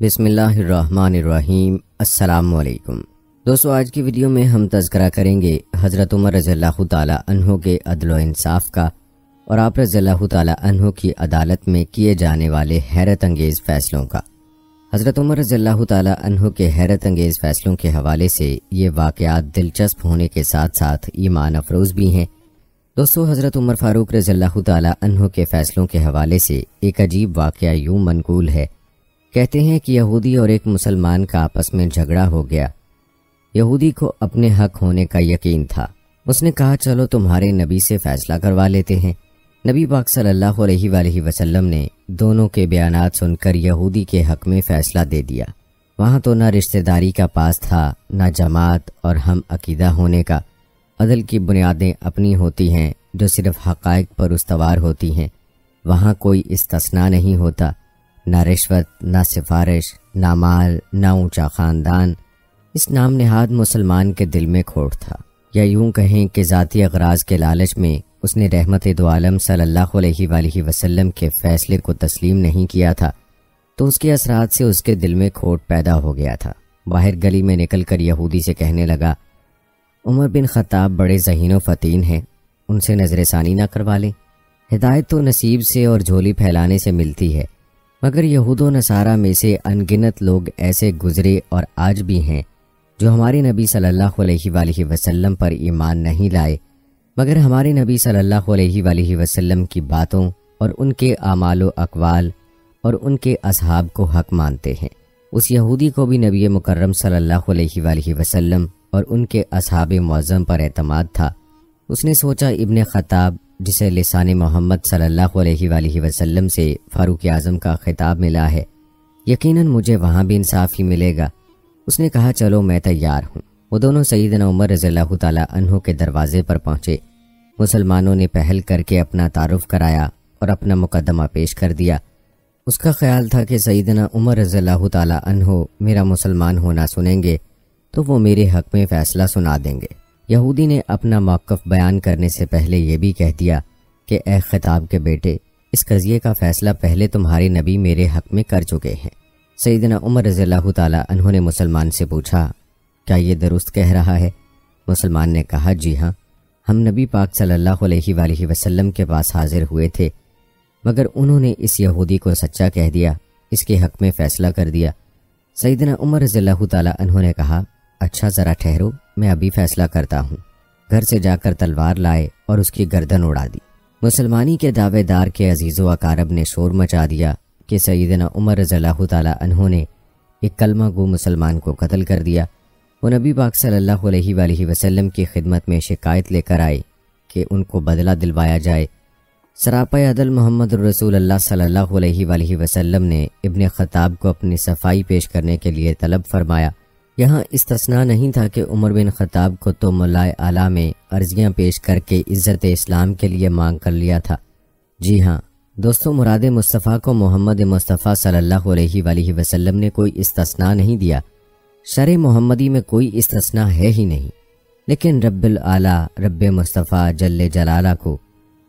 बिसमीम दोस्तों, आज की वीडियो में हम तस्करा करेंगे हज़रत उमर रज़ल्ला तहों के अदल इंसाफ का और आप रज़ल्ला तहों की अदालत में किए जाने वाले हैरत अंगेज़ फ़ैसलों का। हज़रत उमर रज़ल्ला तहों के हैरत अंगेज़ फ़ैसलों के हवाले से ये वाक़ात दिलचस्प होने के साथ साथ ईमान अफरोज़ भी हैं। दोस्तों, हज़रत उमर फ़ारूक रज़ल्ला तहों के फ़ैसलों के हवाले से एक अजीब वाक़ यूँ मनकूल है कहते हैं कि यहूदी और एक मुसलमान का आपस में झगड़ा हो गया। यहूदी को अपने हक होने का यकीन था। उसने कहा, चलो तुम्हारे नबी से फैसला करवा लेते हैं। नबी पाक सल्लल्लाहु अलैहि वसल्लम ने दोनों के बयान सुनकर यहूदी के हक में फैसला दे दिया। वहाँ तो ना रिश्तेदारी का पास था, ना जमात और हम अकीदा होने का। अदल की बुनियादें अपनी होती हैं, जो सिर्फ़ हकायक पर उसवार होती हैं। वहाँ कोई इस्तना नहीं होता। ना रिश्वत, ना सिफारिश, ना माल, ना ऊँचा ख़ानदान। इस नाम नहाद मुसलमान के दिल में खोट था। या यूँ कहें कि ज़ाती अगराज के लालच में उसने रहमत दो आलम सल्लल्लाहु अलैहि वसल्लम के फ़ैसले को तस्लीम नहीं किया था तो उसके असरात से उसके दिल में खोट पैदा हो गया था। बाहर गली में निकल कर यहूदी से कहने लगा, उमर बिन ख़त्ताब बड़े जहीन फ़तीन हैं, उनसे नज़र षानी ना करवा लें। हिदायत तो नसीब से और झोली फैलाने से मिलती है मगर यहूदो नसारा में से अनगिनत लोग ऐसे गुजरे और आज भी हैं, जो हमारे नबी सल्लल्लाहु अलैहि वसल्लम पर ईमान नहीं लाए, मगर हमारे नबी सल्लल्लाहु अलैहि वसल्लम की बातों और उनके आमाल अकवाल और उनके असहाब को हक मानते हैं। उस यहूदी को भी नबी मुकर्रम सल्लल्लाहु अलैहि वसल्लम और उनके असहाब मौज़म पर एतमाद था। उसने सोचा, इब्ने ख़ताब जिसे लिसान मोहम्मद सल्लल्लाहु अलैहि वसल्लम से फ़ारूक आज़म का खिताब मिला है। यकीनन मुझे वहाँ भी इंसाफ ही मिलेगा। उसने कहा, चलो, मैं तैयार हूँ। वो दोनों सईद उमर रज़ल्ला तहों के दरवाजे पर पहुँचे। मुसलमानों ने पहल करके अपना तारुफ कराया और अपना मुकदमा पेश कर दिया। उसका ख्याल था कि सईदना उमर रज़ल्ला तहों मेरा मुसलमान होना सुनेंगे तो वो मेरे हक में फ़ैसला सुना देंगे। यहूदी ने अपना मौक़ बयान करने से पहले यह भी कह दिया कि ए खिताब के बेटे, इस कजिए का फ़ैसला पहले तुम्हारे नबी मेरे हक में कर चुके हैं। सईदना उमर रज़ील्ला उन्होंने मुसलमान से पूछा, क्या ये दुरुस्त कह रहा है? मुसलमान ने कहा, जी हाँ हम नबी पाक सल्लल्लाहु अलैहि वसल्लम के पास हाजिर हुए थे, मगर उन्होंने इस यहूदी को सच्चा कह दिया, इसके हक में फ़ैसला कर दिया। सईदना उमर रज़ील्ला उन्होंने कहा अच्छा ज़रा ठहरो मैं अभी फैसला करता हूँ। घर से जाकर तलवार लाए और उसकी गर्दन उड़ा दी। मुसलमानी के दावेदार के अजीज़ो अकारब ने शोर मचा दिया कि सईदना उमर रज़ल्ला ने एक कलमा गो मुसलमान को कत्ल कर दिया। वो नबी पाक सल्लल्लाहु अलैहि वसल्लम की खिदमत में शिकायत लेकर आए कि उनको बदला दिलवाया जाए। सरापा अदल मोहम्मद रसूल अल्लाह सल्लल्लाहु अलैहि वसल्लम ने इब्ने ख़ताब को अपनी सफ़ाई पेश करने के लिए तलब फरमाया यहाँ इस्तना नहीं था कि उमर बिन ख़ताब को तो मलाय आला में अर्जियाँ पेश करके इज़्ज़त इस्लाम के लिए मांग कर लिया था। जी हाँ दोस्तों, मुराद मुस्तफ़ा को मोहम्मद मुस्तफ़ा सल्लल्लाहु अलैहि वसल्लम ने कोई इस्तना नहीं दिया। शर मोहम्मदी में कोई इस्तना है ही नहीं। लेकिन रब्बिल आला रब मुस्तफ़ा जल्ले जलाला को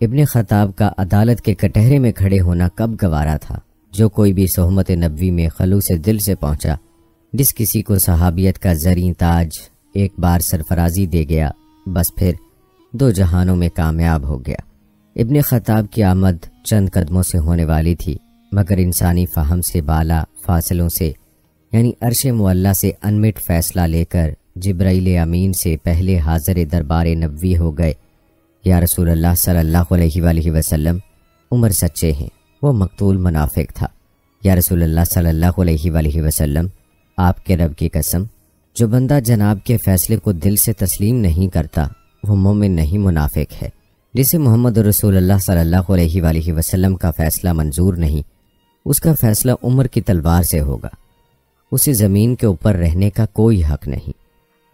इब्ने ख़ताब का अदालत के कटहरे में खड़े होना कब गवारा था, जो कोई भी सहमत नबी में खलू से दिल से पहुँचा। जिस किसी को सहाबियत का जरी ताज एक बार सरफराजी दे गया, बस फिर दो जहानों में कामयाब हो गया। इब्ने ख़ताब की आमद चंद कदमों से होने वाली थी, मगर इंसानी फ़हम से बाला फासलों से, यानी अरश मुल्ला से अनमिट फ़ैसला लेकर जब्राइल अमीन से पहले हाजिर दरबार नबी हो गए। या रसूल अल्लाह सल्लल्लाहु अलैहि वसल्लम, उमर सच्चे हैं, वो मकतूल मुनाफिक था। या रसूल अल्लाह सल्लल्लाहु अलैहि वसल्लम आपके रब की कसम, जो बंदा जनाब के फैसले को दिल से तस्लीम नहीं करता, वो मोमिन नहीं, मुनाफिक है। जिसे मोहम्मद रसूलुल्लाह सल्लल्लाहु अलैहि वसल्लम का फ़ैसला मंजूर नहीं, उसका फ़ैसला उम्र की तलवार से होगा। उसे ज़मीन के ऊपर रहने का कोई हक नहीं।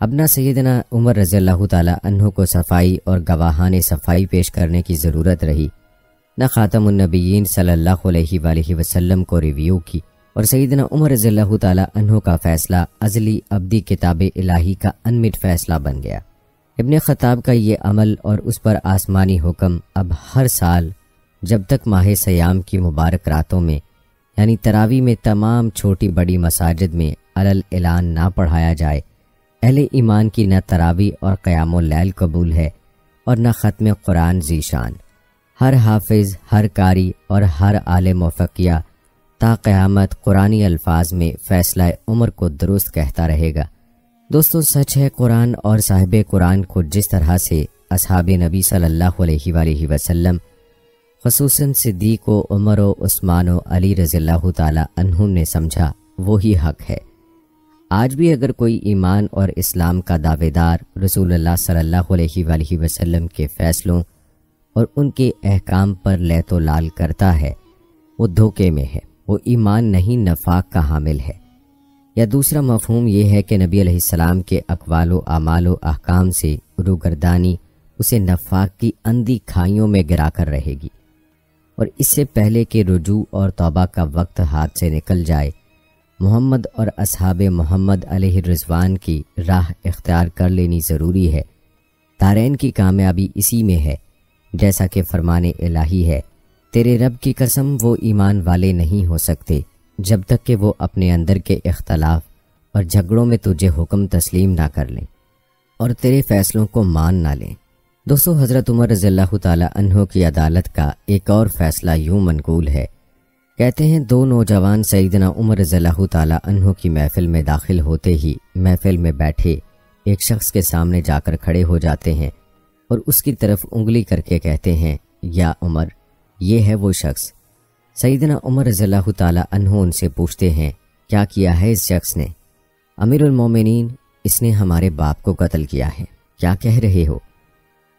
अब ना सैदना उमर रज़ी तहों को सफ़ाई और गवाहान सफ़ाई पेश करने की ज़रूरत रही, न ख़ातमनबीन सल्लल्लाहु अलैहि वसल्लम को रिव्यू की। और सईदना उमर रज़ी तहों का फ़ैसला अजली अब्दी किताब इलाही का अनमिट फ़ैसला बन गया। इबन ख़ताब का ये अमल और उस पर आसमानी हुक्म अब हर साल, जब तक माह सयाम की मुबारक रातों में, यानी तरावी में तमाम छोटी बड़ी मसाजिद में अलल ऐलान ना पढ़ाया जाए, अहले ईमान की न तरावी और क़याम लैल कबूल है और न ख़त्म कुरान जीशान। हर हाफिज, हर कारी और हर आल मुफ़िया ता क़यामत कुरानी अल्फाज में फ़ैसला उम्र को दुरुस्त कहता रहेगा। दोस्तों, सच है, कुरान और साहिब कुरान को जिस तरह से असहाब नबी सल्लल्लाहु अलैहि वसल्लम, खसूसन सिद्दीक उमर उस्मान अली रज़ी तहों ने समझा वो ही हक है। आज भी अगर कोई ईमान और इस्लाम का दावेदार रसूलुल्लाह सल्लल्लाहु अलैहि वसल्लम के फ़ैसलों और उनके अहकाम पर लहतो लाल करता है, वो धोखे में है। वो ईमान नहीं, नफाक का हामिल है। या दूसरा मफहूम यह है कि नबी सलाम के अकवाल, आमालो, अहकाम से रूगरदानी उसे नफाक की अंधी खाइयों में गिरा कर रहेगी। और इससे पहले कि रुजू और तौबा का वक्त हाथ से निकल जाए, मोहम्मद और असहाब मोहम्मद रिजवान की राह इख्तियार कर लेनी ज़रूरी है। तारैन की कामयाबी इसी में है, जैसा कि फरमान इलाही है तेरे रब की कसम वो ईमान वाले नहीं हो सकते, जब तक कि वो अपने अंदर के इख्तलाफ और झगड़ों में तुझे हुक्म तस्लीम ना कर लें और तेरे फैसलों को मान ना लें। दोस्तों, हज़रत उमर रज़ील्ला तहों की अदालत का एक और फैसला यूँ मनकूल है। कहते हैं, दो नौजवान सईदना उमर रज़ील्ला तहों की महफिल में दाखिल होते ही महफिल में बैठे एक शख्स के सामने जाकर खड़े हो जाते हैं और उसकी तरफ़ उंगली करके कहते हैं, या उमर ये है वो शख्स। सईदना उमर रज़ील्ला उनसे पूछते हैं, क्या किया है इस शख्स ने? अमीरमिन इसने हमारे बाप को कत्ल किया है। क्या कह रहे हो?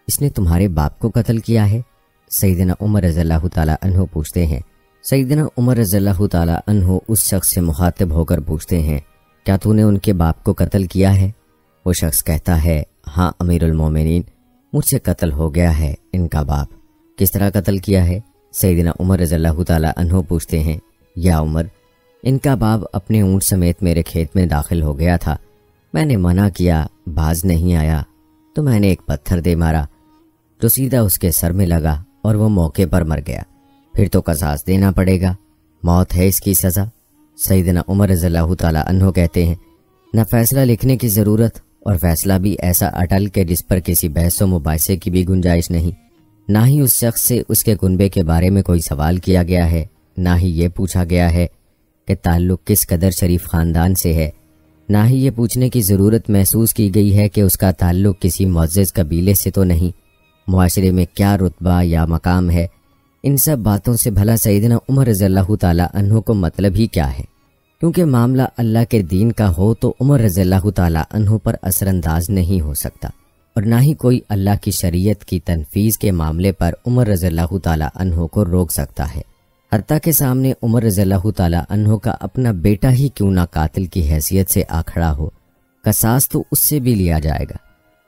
इसने तुम्हारे बाप को कत्ल किया है? सईदना उमर रज़ल्ला तहों पूछते हैं। सईदना उमर रज़ल्ला तहों उस शख्स से मुखातिब होकर पूछते हैं, क्या तूने उनके बाप को कत्ल किया है? वो शख्स कहता है हाँ अमीरमिन मुझसे कत्ल हो गया है इनका बाप। किस तरह कत्ल किया है? सईदना उमर रज़ल्ला तहों पूछते हैं, या उमर, इनका बाप अपने ऊँट समेत मेरे खेत में दाखिल हो गया था। मैंने मना किया, बाज नहीं आया तो मैंने एक पत्थर दे मारा तो सीधा उसके सर में लगा और वो मौके पर मर गया। फिर तो कसास देना पड़ेगा, मौत है इसकी सज़ा। सईदना उमर रज़ल्ला तहों कहते हैं, न फैसला लिखने की ज़रूरत और फैसला भी ऐसा अटल के जिस पर किसी बहस व मुबासे की भी गुंजाइश नहीं। ना ही उस शख्स से उसके कुनबे के बारे में कोई सवाल किया गया है, ना ही ये पूछा गया है कि ताल्लुक़ किस कदर शरीफ ख़ानदान से है। ना ही ये पूछने की ज़रूरत महसूस की गई है कि उसका ताल्लुक़ किसी मुआज़ कबीले से तो नहीं। माशरे में क्या रुतबा या मकाम है? इन सब बातों से भला सईदना उमर रज़ल्ला तहों को मतलब ही क्या है? क्योंकि मामला अल्लाह के दीन का हो तो उमर रज़ल्ला तहों पर असरअंदाज नहीं हो सकता। और ना ही कोई अल्लाह की शरीयत की तनफीज के मामले पर उमर रज़ल्ला तहों को रोक सकता है। हत्या के सामने उमर रज़ल्ला तहों का अपना बेटा ही क्यों ना कातिल की हैसियत से आखड़ा हो? कसास तो उससे भी लिया जाएगा।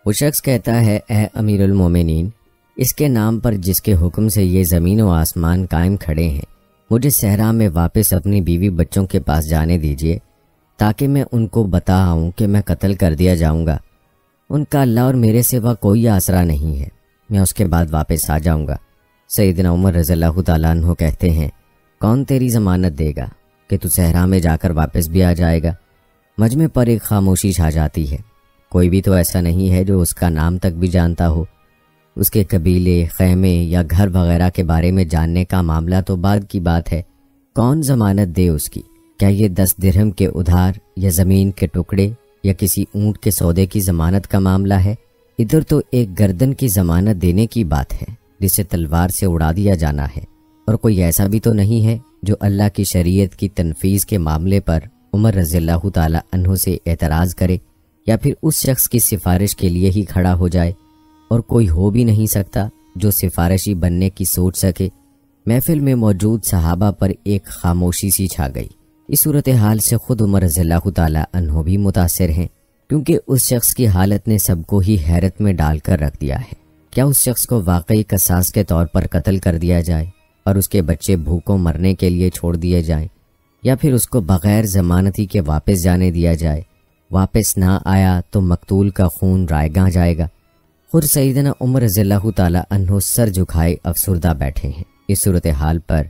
वो शख्स कहता है ए अमीरुल इसके नाम पर जिसके हुक्म से ये ज़मीन व आसमान कायम खड़े हैं, मुझे सहरा में वापस अपनी बीवी बच्चों के पास जाने दीजिए, ताकि मैं उनको बता आऊँ कि मैं कत्ल कर दिया जाऊँगा। उनका अल्लाह और मेरे सिवा कोई आसरा नहीं है। मैं उसके बाद वापस आ जाऊँगा। सईदना उमर रज़ल्ला तु कहते हैं, कौन तेरी ज़मानत देगा कि तू सहरा में जाकर वापस भी आ जाएगा? मजमे पर एक खामोशी छा जाती है। कोई भी तो ऐसा नहीं है जो उसका नाम तक भी जानता हो। उसके कबीले, खैमे या घर वगैरह के बारे में जानने का मामला तो बाद की बात है। कौन जमानत दे उसकी? क्या ये दस दिरहम के उधार या ज़मीन के टुकड़े या किसी ऊँट के सौदे की ज़मानत का मामला है, इधर तो एक गर्दन की ज़मानत देने की बात है, जिसे तलवार से उड़ा दिया जाना है। और कोई ऐसा भी तो नहीं है, जो अल्लाह की शरीयत की तनफीज के मामले पर उमर रज़ी तहों से एतराज़ करे, या फिर उस शख्स की सिफारिश के लिए ही खड़ा हो जाए। और कोई हो भी नहीं सकता, जो सिफारिशी बनने की सोच सके। महफिल में मौजूद सहाबा पर एक खामोशी सी छा गई। इस सूरत हाल से खुद उमर रज़ील्ला तहों भी मुतासर हैं, क्योंकि उस शख्स की हालत ने सबको ही हैरत में डालकर रख दिया है। क्या उस शख्स को वाकई कसास के तौर पर कत्ल कर दिया जाए और उसके बच्चे भूखों मरने के लिए छोड़ दिए जाएँ, या फिर उसको बगैर जमानती के वापस जाने दिया जाए? वापस ना आया तो मकतूल का खून रायगा जाएगा। खुद सईदना उमर रज़ील्ला तहों सर झुकाए अफसरदा बैठे हैं। इस सूरत हाल पर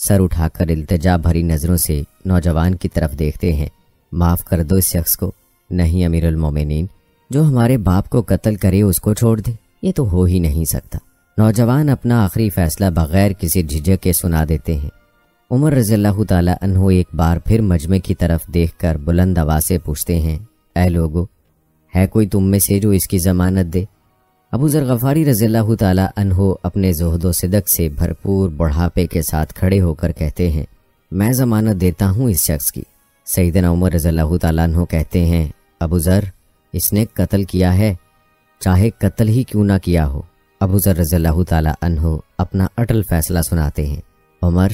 सर उठाकर इल्तजा भरी नज़रों से नौजवान की तरफ़ देखते हैं। माफ़ कर दो इस शख्स को। नहीं, अमीरुल मोमिनीन, जो हमारे बाप को कत्ल करे उसको छोड़ दे। ये तो हो ही नहीं सकता। नौजवान अपना आखिरी फैसला बगैर किसी झिझक के सुना देते हैं। उमर रजील्ला तहो एक बार फिर मजमे की तरफ़ देखकर बुलंद आवाज़ से पूछते हैं ए लोगो, है कोई तुम में से जो इसकी जमानत दे? अबू जर गफ़ारी रजील्ला तहो अपने जहदो सिदक से भरपूर बढ़ापे के साथ खड़े होकर कहते हैं, मैं जमानत देता हूँ इस शख्स की। सईदना उमर रजील्ला तहो कहते हैं, अबू ज़र, इसने कत्ल किया है। चाहे कत्ल ही क्यों ना किया हो, अबू ज़र रजील्ला तहो अपना अटल फैसला सुनाते हैं। उमर,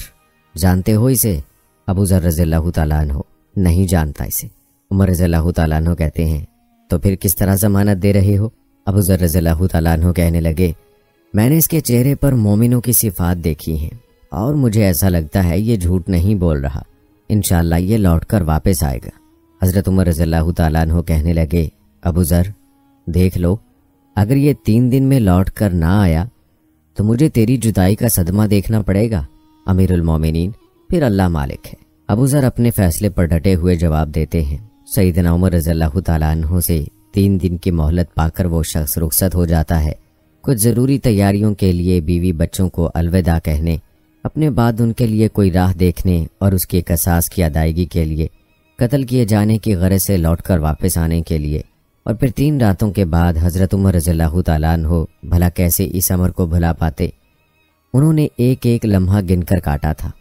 जानते हो इसे? अबू जर रजील्ला तहो नहीं जानता इसे। उमर रजील्ला तहो कहते हैं तो फिर किस तरह जमानत दे रहे हो? अबू जर रजील्ला तहो कहने लगे, मैंने इसके चेहरे पर मोमिनों की सिफात देखी है, और मुझे ऐसा लगता है ये झूठ नहीं बोल रहा। इनशाला ये लौट कर वापस आएगा। हज़रत उमर रजील्ला तहो कहने लगे, अबू ज़र, देख लो, अगर ये तीन दिन में लौट कर ना आया तो मुझे तेरी जुदाई का सदमा देखना पड़ेगा, अमीरुल मोमिनीन, फिर अल्लाह मालिक है। अबू जर अपने फैसले पर डटे हुए जवाब देते हैं। सईदना उमर रज़ल्लाहु तहों से तीन दिन की मोहलत पाकर वो शख्स रुखसत हो जाता है। कुछ ज़रूरी तैयारियों के लिए बीवी बच्चों को अलविदा कहने, अपने बाद उनके लिए कोई राह देखने और उसके कसास की अदायगी के लिए, कत्ल किए जाने की गरज से लौटकर वापस आने के लिए और फिर तीन रातों के बाद हज़रत उमर रज़ल्लाहु हो भला कैसे इस अमर को भुला पाते? उन्होंने एक एक लम्हा गिनकर काटा था।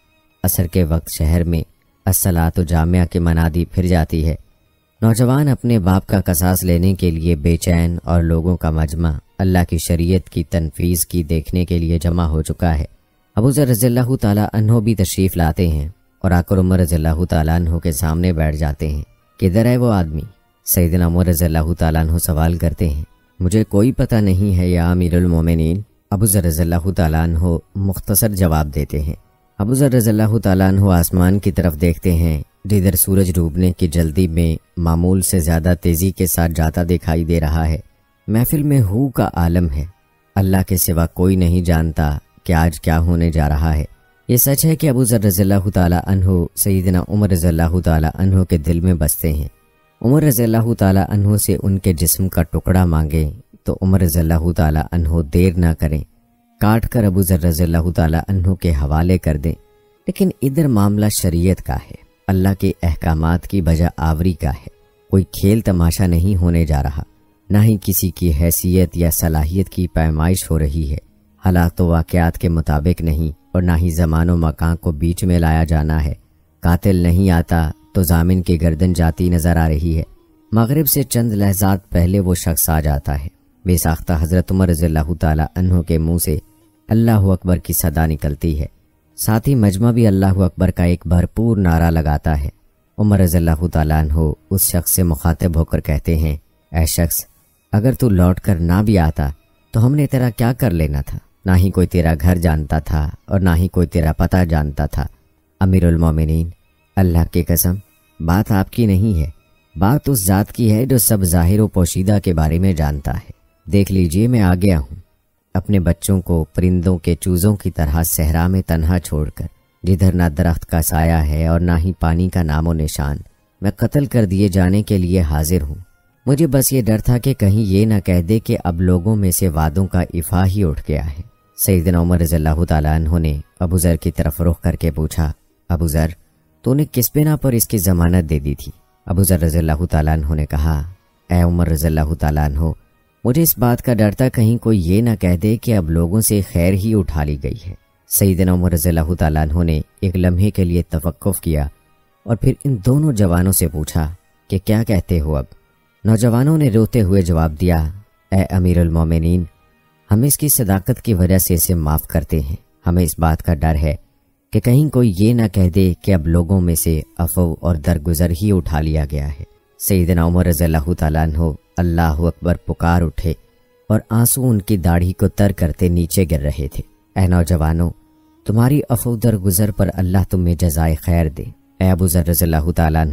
असर के वक्त शहर में असलात जामिया की मनादी फिर जाती है। नौजवान अपने बाप का कसास लेने के लिए बेचैन और लोगों का मजमा अल्लाह की शरीयत की तनफीज की देखने के लिए जमा हो चुका है। अबू जर रज़ल्लाहु ताला भी तशरीफ़ लाते हैं और आकर उमर रज़ल्लाहु ताला के सामने बैठ जाते हैं किधर है वो आदमी। सईदना उमर रज़ल्लाहु ताला सवाल करते हैं, मुझे कोई पता नहीं है या अमीरुल मोमिनीन? अबू जर रज़ल्लाहु मुख्तसर जवाब देते हैं। अबू जर रज़ल्लाहु आसमान की तरफ़ देखते हैं जिधर सूरज डूबने की जल्दी में मामूल से ज़्यादा तेज़ी के साथ जाता दिखाई दे रहा है, महफिल में हु का आलम है। अल्लाह के सिवा कोई नहीं जानता कि आज क्या होने जा रहा है। ये सच है कि अबू जर रज़ल्लाहु तहो सईदना उमर रज़ल्लाहु तहो के दिल में बसते हैं। उमर रज़ल्लाहु तहो से उनके जिस्म का टुकड़ा मांगे तो उमर रज़ल्लाहु तहो देर ना करें। काट कर अबू जर रज़ल्लाहु तहो के हवाले कर दें। लेकिन इधर मामला शरीयत का है। अल्लाह के अहकाम की बजा आवरी का है। कोई खेल तमाशा नहीं होने जा रहा। ना ही किसी की हैसियत या सलाहियत की पैमाइश हो रही है। हालात तो वाकयात के मुताबिक नहीं और ना ही जमान मकान को बीच में लाया जाना है। कातिल नहीं आता तो जामिन की गर्दन जाती नज़र आ रही है। मगरब से चंद लहजात पहले वो शख्स आ जाता है। बेसाख्ता हज़रत उमर रज़ील्लाहु ताला के मुँह से अल्लाह अकबर की सदा निकलती है। साथ ही मजमा भी अल्लाह अकबर का एक भरपूर नारा लगाता है। उमर रज़ील्लाहु ताला उस शख्स से मुखातब होकर कहते हैं, ऐ शख्स, अगर तू लौट कर ना भी आता तो हमने तेरा क्या कर लेना था? ना ही कोई तेरा घर जानता था और ना ही कोई तेरा पता जानता था। अमीरुल मोमिनीन, अल्लाह की कसम, बात आपकी नहीं है। बात उस जात की है जो सब ज़ाहिर व पोशीदा के बारे में जानता है। देख लीजिए, मैं आ गया हूँ अपने बच्चों को परिंदों के चूजों की तरह सहरा में तनहा छोड़कर, जिधर ना दरख्त का साया है और ना ही पानी का नामो निशान, मैं कत्ल कर दिए जाने के लिए हाजिर हूँ। मुझे बस ये डर था कि कहीं ये ना कह दे कि अब लोगों में से वादों का इफा ही उठ गया है। सईदना उमर रज़ल्लाहु ताला ने अबू ज़र की तरफ़ रुख करके पूछा, अबू ज़र, तूने किस बिना पर इसकी जमानत दे दी थी? अबू ज़र रज़ल्लाहु ताला ने कहा, ए उमर रज़ल्लाहु ताला मुझे इस बात का डर था, कहीं कोई ये ना कह दे कि अब लोगों से खैर ही उठा ली गई है। सईदना उमर रज़ल्लाहु ताला ने एक लम्हे के लिए तवक्कुफ किया और फिर इन दोनों जवानों से पूछा कि क्या कहते हो अब? नौजवानों ने रोते हुए जवाब दिया, ए अमीरुल मोमिनीन, हम इसकी सदाकत की वजह से इसे माफ़ करते हैं। हमें इस बात का डर है कि कहीं कोई ये ना कह दे कि अब लोगों में से अफव और दरगुजर ही उठा लिया गया है। सईदना उमर रज़ल्लाहु ताला अल्लाह अकबर पुकार उठे और आँसू उनकी दाढ़ी को तर करते नीचे गिर रहे थे। ए नौजवानों, तुम्हारी अफूदर गुजर पर अल्लाह तुम्हें जजाय खैर दे। ए अबू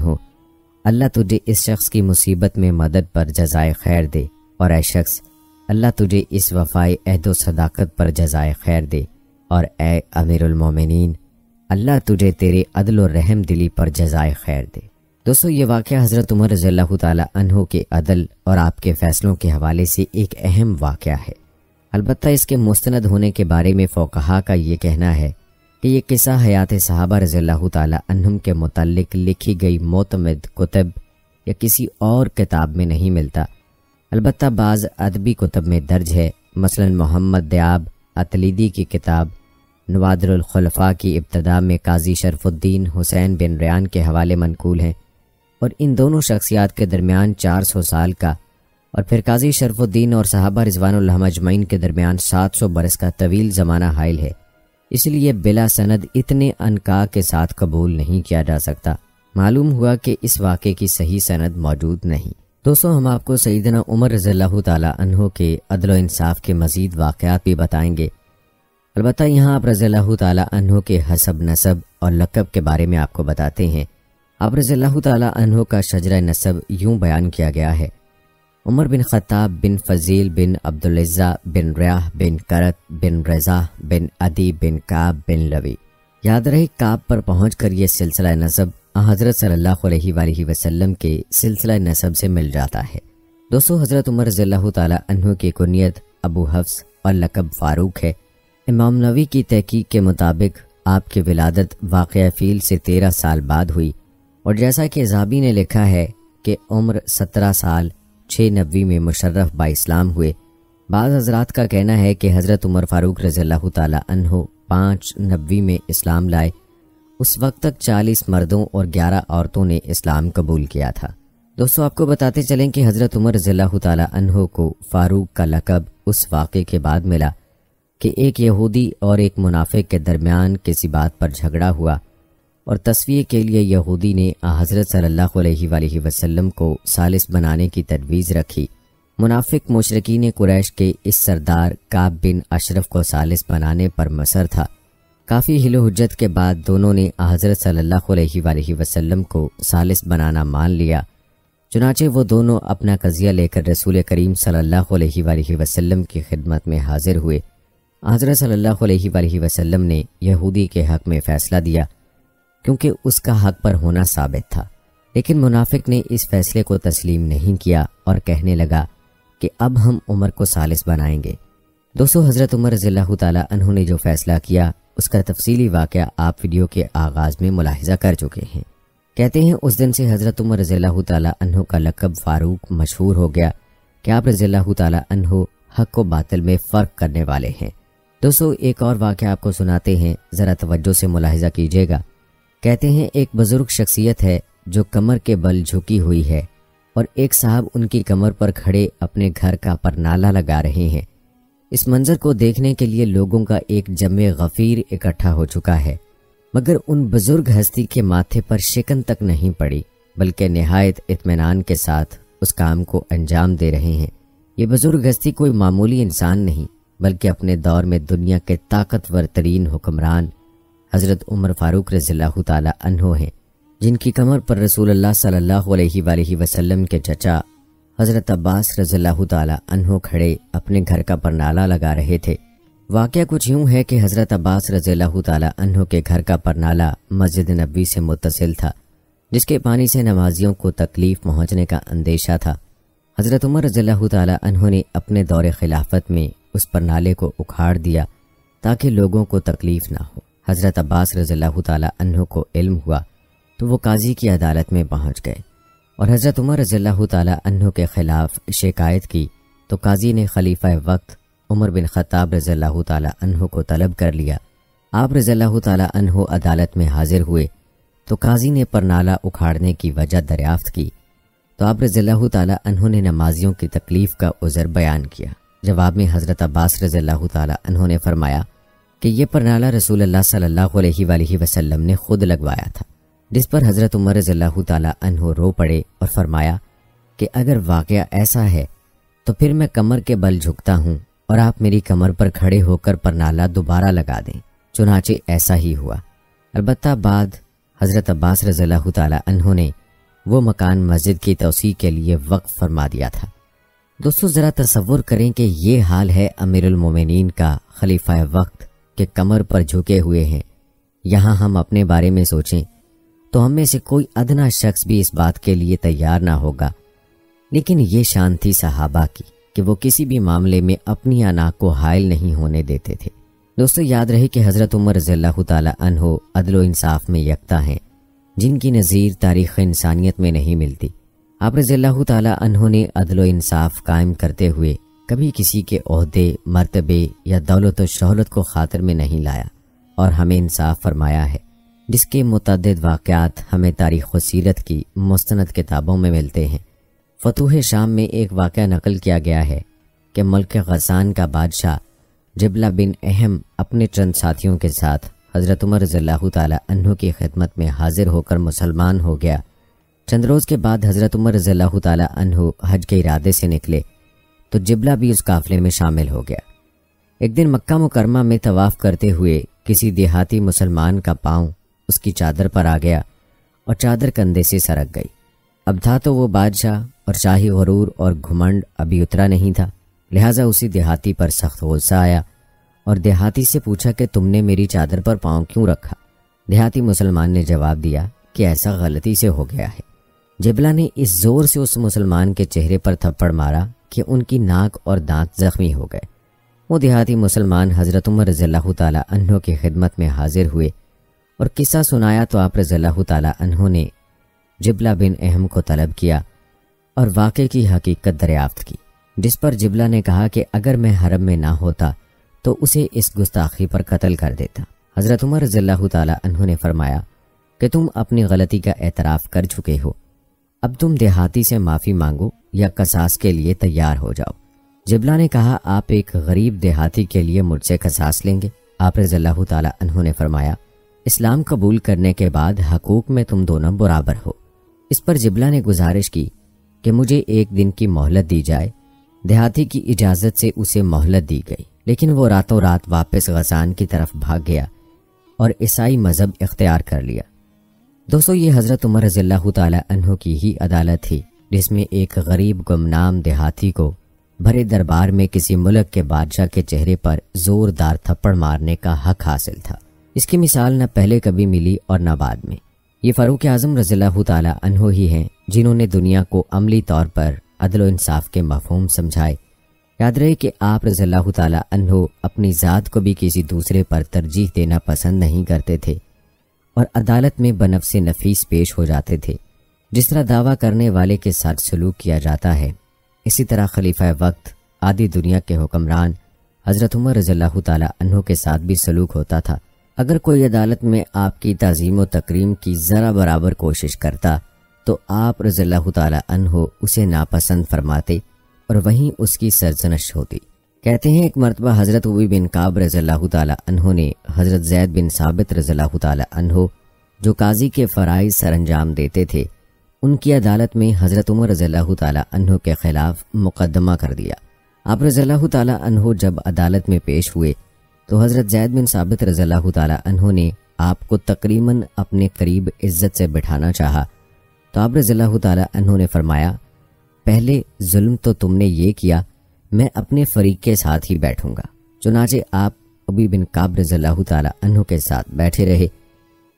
हो अल्लाह तुझे इस शख्स की मुसीबत में मदद पर जजाय खैर दे और ए शख्स, अल्लाह तुझे इस वफाई अहदो सदाकत पर जजाय खैर दे और ए अमीरुल मोमिनीन, अल्लाह तुझे तेरे अदल रहम दिली पर जजाय खैर दे। दोस्तों, ये वाक़ हज़रत उमर रज़ील्ला तहों के अदल और आपके फ़ैसलों के हवाले से एक अहम वाक़ है। अलबत् इसके मुस्ंद होने के बारे में फ़ोकहा का ये कहना है कि ये किस्सा हयात साहबा रज़ील्ला तहम के मुतलक लिखी गई मोतमद कुतब या किसी और किताब में नहीं मिलता। अलबत् बाज़ अदबी कुतब में दर्ज है। मसलन मोहम्मद दयाब अतलीदी की किताब नवादरखलफा की इब्तदा में Qazi Sharafuddin Hussain bin Rayan के हवाले मनकूल हैं। और इन दोनों शख्सियात के दरमियान 400 साल का और फिर काजी शरफुद्दीन और साहबा रिजवान के दरमियान 700 बरस का तवील ज़माना हायल है। इसलिए बिला सनद इतने अनका के साथ कबूल नहीं किया जा सकता। मालूम हुआ कि इस वाक़े की सही सनद मौजूद नहीं। दोस्तों, हम आपको सईदना उमर रज़ल्ला तहों के अदल इंसाफ के मज़ीद वाक़ात भी बताएँगे। अलबत् यहाँ आप रज़ल्ला तहों के हसब नसब और लकब के बारे में आपको बताते हैं। आप रज़ल्ला तहों का शजरा नसब यूँ बयान किया गया है। उमर बिन ख़ताब बिन फ़जील बिन अब्दुल्ज़ा बिन रयाह बिन करत बिन रज़ा बिन अदी बिन काब बिन लवी। याद रहे काब पर पहुँच कर यह सिलसिला नसब हज़रत सल्लल्लाहु अलैहि वसल्लम के सिलसिला नसब से मिल जाता है। दोस्तों, हज़रत उमर रज़ल्लाहु तहों की कुनियत अबू हफ्स और लकब फ़ारूक है। इमाम नवी की तहकीक के मुताबिक आपकी विलादत वाक़ फ़ील से तेरह साल बाद हुई। और जैसा कि जाबी ने लिखा है कि उम्र सत्रह साल छः नबी में मुशर्रफ बा इस्लाम हुए। बाद हजरात का कहना है कि हज़रत उमर फ़ारूक रज़ी तहो पाँच नबी में इस्लाम लाए। उस वक्त तक चालीस मर्दों और ग्यारह औरतों ने इस्लाम कबूल किया था। दोस्तों, आपको बताते चलें कि हज़रत उमर रज़ी तहो को फ़ारूक का लकब उस वाक़े के बाद मिला कि एक यहूदी और एक मुनाफिक के दरमियान किसी बात पर झगड़ा हुआ। और तस्वीर के लिए यहूदी ने हज़रत सल्लल्लाहु अलैहि को सालिस बनाने की तजवीज़ रखी। मुनाफिक मुशरकिन कुरैश के इस सरदार काब बिन अशरफ को सालिस बनाने पर मसर था। काफ़ी हिलो हजत के बाद दोनों ने हज़रत अलैहि वसल्लम को सालिस बनाना मान लिया। चुनाचे वो दोनों अपना कजिया लेकर रसूल करीम सल्लल्लाहु अलैहि वसल्लम की खिदमत में हाजिर हुए। हज़रत सल्लल्लाहु अलैहि ने यहूदी के हक में फ़ैसला दिया। क्योंकि उसका हक पर होना साबित था। लेकिन मुनाफिक ने इस फैसले को तस्लीम नहीं किया और कहने लगा कि अब हम उमर को सालिस बनाएँगे। दोस्तों हज़रत उमर रज़ील्ला ने जो फैसला किया, उसका तफसीली वाक़ आप वीडियो के आगाज़ में मुलाहिजा कर चुके हैं। कहते हैं, उस दिन से हज़रत उमर रज़ील्ला का लकब फ़ारूक मशहूर हो गया कि आप रज़ील्ला हक को बातिल में फ़र्क करने वाले हैं। दोस्तों एक और वाक़ आपको सुनाते हैं, ज़रा तवज्जो से मुलाहिजा कीजिएगा। कहते हैं, एक बुज़ुर्ग शख्सियत है जो कमर के बल झुकी हुई है और एक साहब उनकी कमर पर खड़े अपने घर का परनाला लगा रहे हैं। इस मंजर को देखने के लिए लोगों का एक जमे गफीर इकट्ठा हो चुका है, मगर उन बुज़ुर्ग हस्ती के माथे पर शिकन तक नहीं पड़ी, बल्कि नहायत इतमान के साथ उस काम को अंजाम दे रहे हैं। ये बुज़ुर्ग हस्ती कोई मामूली इंसान नहीं, बल्कि अपने दौर में दुनिया के ताकतवर तरीन हुक्मरान हज़रत उमर फ़ारूक रज़ील्ला तहो हैं, जिनकी कमर पर रसूल सल्लल्लाहु वसल्लम के चचा हज़रत अब्बास रज़ील्ला तहो खड़े अपने घर का परनाला लगा रहे थे। वाक़ कुछ यूँ है कि हज़रत अब्बास रज़ील्ला तहो के घर का परनाला मस्जिद नबी से मुतसिल था, जिसके पानी से नमाजियों को तकलीफ़ पहुँचने का अंदेशा था। हज़रत उमर रज़ील्ला तहो ने अपने दौरे खिलाफत में उस परनाले को उखाड़ दिया ताकि लोगों को तकलीफ़ ना हो। हज़रत अब्बास रज़ी तहों को इल्म हुआ तो वो काजी की अदालत में पहुँच गए। और हज़रत उमर रज़ी तहों के ख़िलाफ़ शिकायत की तो काजी ने खलीफा वक्त उमर बिन ख़त्ताब रज़ी तहों को तलब कर लिया। आप रज़ी तहों अदालत में हाजिर हुए तो काजी ने परनाला उखाड़ने की वजह दरियाफ्त की। तो आप रज़ी तहों ने नमाजियों की तकलीफ़ का उज़र बयान किया। जवाब में हज़रत अब्बास रज़ी तहों ने फरमाया कि यह परनाला रसूल अल्लाह सल्लल्लाहु अलैहि वसल्लम ने खुद लगवाया था, जिस पर हज़रत उमर रज़ल्लाहु अनहो रो पड़े और फरमाया कि अगर वाक़ ऐसा है तो फिर मैं कमर के बल झुकता हूँ और आप मेरी कमर पर खड़े होकर परनाला दोबारा लगा दें। चुनाचे ऐसा ही हुआ। अलबत् बाद हज़रत अब्बास रज़ल्लाहु अनहो ने वो मकान मस्जिद की तोसी के लिए वक्फ फरमा दिया था। दोस्तों, ज़रा तस्वुर करें कि ये हाल है अमीरुल मोमिनीन का खलीफा वक्त। के कमर पर झुके हुए हैं। यहाँ हम अपने बारे में सोचें तो हम में से कोई अदना शख्स भी इस बात के लिए तैयार ना होगा। लेकिन ये थी सहाबा की, कि वो किसी भी मामले में अपनी अना को हायल नहीं होने देते थे। दोस्तों, याद रहे कि हज़रत उमर रज़ील्ला अनहो अदलो इंसाफ में यकता हैं, जिनकी नज़ीर तारीख़ इंसानियत में नहीं मिलती। आप रज़ील्ला अनहो ने अदलो इंसाफ कायम करते हुए कभी किसी के अहदे, मरतबे या दौलत व शहलत को खातर में नहीं लाया और हमें इंसाफ फरमाया है, जिसके मुतद वाक़ात हमें तारीख़ सीरत की मुस्ंद किताबों में मिलते हैं। फतूह शाम में एक वाक़ नकल किया गया है कि मुल्क गसान का बादशाह जबला बिन अहम अपने चंद साथियों के साथ हज़रत उमर रज़ल्लाहु तहों की खिदमत में हाजिर होकर मुसलमान हो गया। चंद रोज़ के बाद हज़रत उमर रज़ल्लाहु तहों हज के इरादे से निकले तो जिबला भी उस काफिले में शामिल हो गया। एक दिन मक्का मुकरमा में तवाफ़ करते हुए किसी देहाती मुसलमान का पाँव उसकी चादर पर आ गया और चादर कंधे से सरक गई। अब था तो वो बादशाह और शाही गरूर और घुमंड अभी उतरा नहीं था। लिहाजा उसी देहाती पर सख्त गुस्सा आया और देहाती से पूछा कि तुमने मेरी चादर पर पाँव क्यों रखा? देहाती मुसलमान ने जवाब दिया कि ऐसा गलती से हो गया है। जिबला ने इस ज़ोर से उस मुसलमान के चेहरे पर थप्पड़ मारा कि उनकी नाक और दांत जख्मी हो गए। वो देहाती मुसलमान हज़रत उमर रज़ल्लाहु ताला की खिदमत में हाजिर हुए और किस्सा सुनाया तो आप रज़ल्लाहु ताला ने जिबला बिन अहम को तलब किया और वाक़े की हकीकत दरियाफ्त की, जिस पर जिबला ने कहा कि अगर मैं हरम में ना होता तो उसे इस गुस्ताखी पर कत्ल कर देता। हज़रत उमर रज़ल्ला ने फरमाया कि तुम अपनी गलती का एतराफ़ कर चुके हो। अब तुम देहाती से माफ़ी मांगो या कसास के लिए तैयार हो जाओ। जिबला ने कहा, आप एक गरीब देहाती के लिए मुझसे कसास लेंगे। आप रज़ल्ला ने फरमाया, इस्लाम कबूल करने के बाद हकूक में तुम दोनों बराबर हो। इस पर जिबला ने गुजारिश की कि मुझे एक दिन की मोहलत दी जाए। देहाती की इजाज़त से उसे मोहलत दी गई, लेकिन वो रातों रात वापस गजान की तरफ़ भाग गया और ईसाई मज़हब इख्तियार कर लिया। दोस्तों, ये हज़रत उमर रज़ील्ला तहों की ही अदालत थी। जिसमें एक गरीब गुमनाम देहाती को भरे दरबार में किसी मुल्क के बादशाह के चेहरे पर जोरदार थप्पड़ मारने का हक हासिल था। इसकी मिसाल न पहले कभी मिली और न बाद में। ये फ़ारूक आज़म रज़ील्ला तहों ही हैं, जिन्होंने दुनिया को अमली तौर पर अदल इंसाफ के मफहम समझाए। याद रहे कि आप रज़ल्लाहु ताला अन्हो अपनी ज़ात को भी किसी दूसरे पर तरजीह देना पसंद नहीं करते थे और अदालत में बनफ से नफीस पेश हो जाते थे। जिस तरह दावा करने वाले के साथ सलूक किया जाता है, इसी तरह खलीफा वक्त, आदि दुनिया के हुक्मरान, हज़रत उमर रज़ल्लाहु अन्हो के साथ भी सलूक होता था। अगर कोई अदालत में आपकी तज़ीम व तकरीम की ज़रा बराबर कोशिश करता तो आप रज़ल्लाहु अनहो उसे नापसंद फरमाते और वहीं उसकी सरजनश होती। कहते हैं, एक मरतबा हज़रत उबी बिन काब रज़ल्लाहु अनहो ने हज़रत जैद बिन साबित रज़ल्लाहु अनहो, जो काजी के फ़राइज सर अंजाम देते थे उनकी अदालत में हज़रत उमर रज़ल्लाहु अनहो के ख़िलाफ़ मुकदमा कर दिया। आप रज़ल्लाहु अनहो जब अदालत में पेश हुए तो हज़रत जैद बिन साबित रज़ल्लाहु अनहो ने आपको तकरीबन अपने करीब इज़्ज़त से बिठाना चाहा। तो आप रज़ल्ला ने फरमाया, पहले जुल्म तो तुमने ये किया, मैं अपने फरीक के साथ ही बैठूँगा। चुनाचे आप अबी बिन काब रज़ल्ला के साथ बैठे रहे।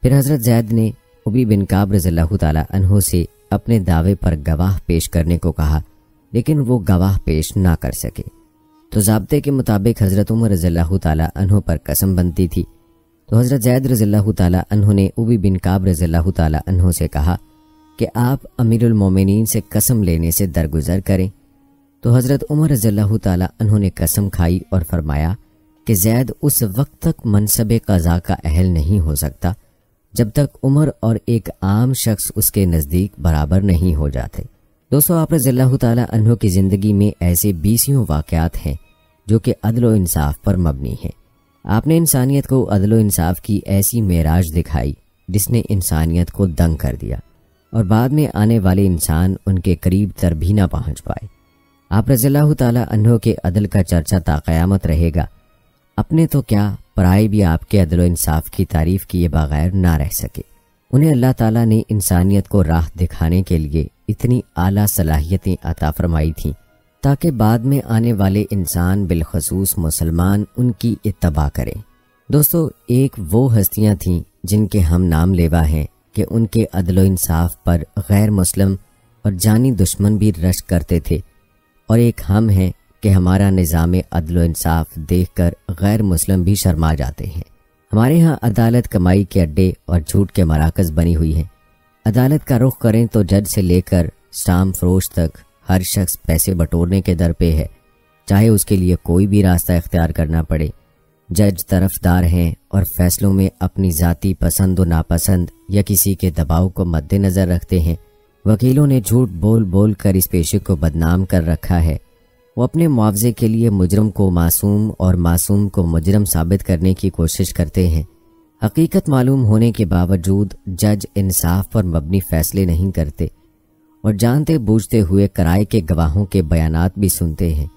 फिर हज़रत जैद ने उबी बिन काब रज़ल्ला से अपने दावे पर गवाह पेश करने को कहा, लेकिन वो गवाह पेश ना कर सके। तो जबते के मुताबिक हज़रत उमर रज़ल्ला पर कसम बनती थी। तो हज़रत जैद रज़ल्ला ने उबी बिन काब रज़ल्ला से कहा कि आप अमीरुल मोमिनीन से कसम लेने से दरगुजर करें। तो हज़रत उमर रज़ल्लाहु ताला उन्होंने कसम खाई और फरमाया कि जैद उस वक्त तक मनसब कज़ा का अहल नहीं हो सकता। जब तक उमर और एक आम शख्स उसके नज़दीक बराबर नहीं हो जाते। दोस्तों, आप रज़ल्लाहु ताला की ज़िंदगी में ऐसे बीसियों वाक़ात हैं जो कि अदल इंसाफ पर मबनी हैं। आपने इंसानियत को अदल इंसाफ की ऐसी मेराज दिखाई जिसने इंसानियत को दंग कर दिया और बाद में आने वाले इंसान उनके करीब तर भी ना पहुँच पाए। आप रज़ल्लाहु ताला के अदल का चर्चा ताक़यामत रहेगा। अपने तो क्या पराए भी आपके अदल इंसाफ की तारीफ़ किए बगैर ना रह सके। उन्हें अल्लाह ताला ने इंसानियत को राह दिखाने के लिए इतनी आला सलाहियतें अता फरमाई थीं, ताकि बाद में आने वाले इंसान बिलखसूस मुसलमान उनकी इतबा करें। दोस्तों, एक वो हस्तियाँ थीं जिनके हम नाम लेवा हैं कि उनके अदलो इंसाफ पर गैर मुस्लिम और जानी दुश्मन भी रश करते थे, और एक हम हैं कि हमारा निज़ाम अदलो इंसाफ देख कर गैर मुस्लिम भी शर्मा जाते हैं। हमारे यहाँ अदालत कमाई के अड्डे और झूठ के मराकज बनी हुई है। अदालत का रुख करें तो जज से लेकर स्टाम फरोश तक हर शख्स पैसे बटोरने के दर पे है, चाहे उसके लिए कोई भी रास्ता इख्तियार करना पड़े। जज तरफदार हैं और फैसलों में अपनी ज़ाती पसंद व नापसंद या किसी के दबाव को मद्देनज़र रखते हैं। वकीलों ने झूठ बोल बोल कर इस पेशे को बदनाम कर रखा है। वो अपने मुआवजे के लिए मुजरम को मासूम और मासूम को मुजरम साबित करने की कोशिश करते हैं। हकीकत मालूम होने के बावजूद जज इंसाफ पर मबनी फैसले नहीं करते और जानते बूझते हुए कराए के गवाहों के बयानात भी सुनते हैं।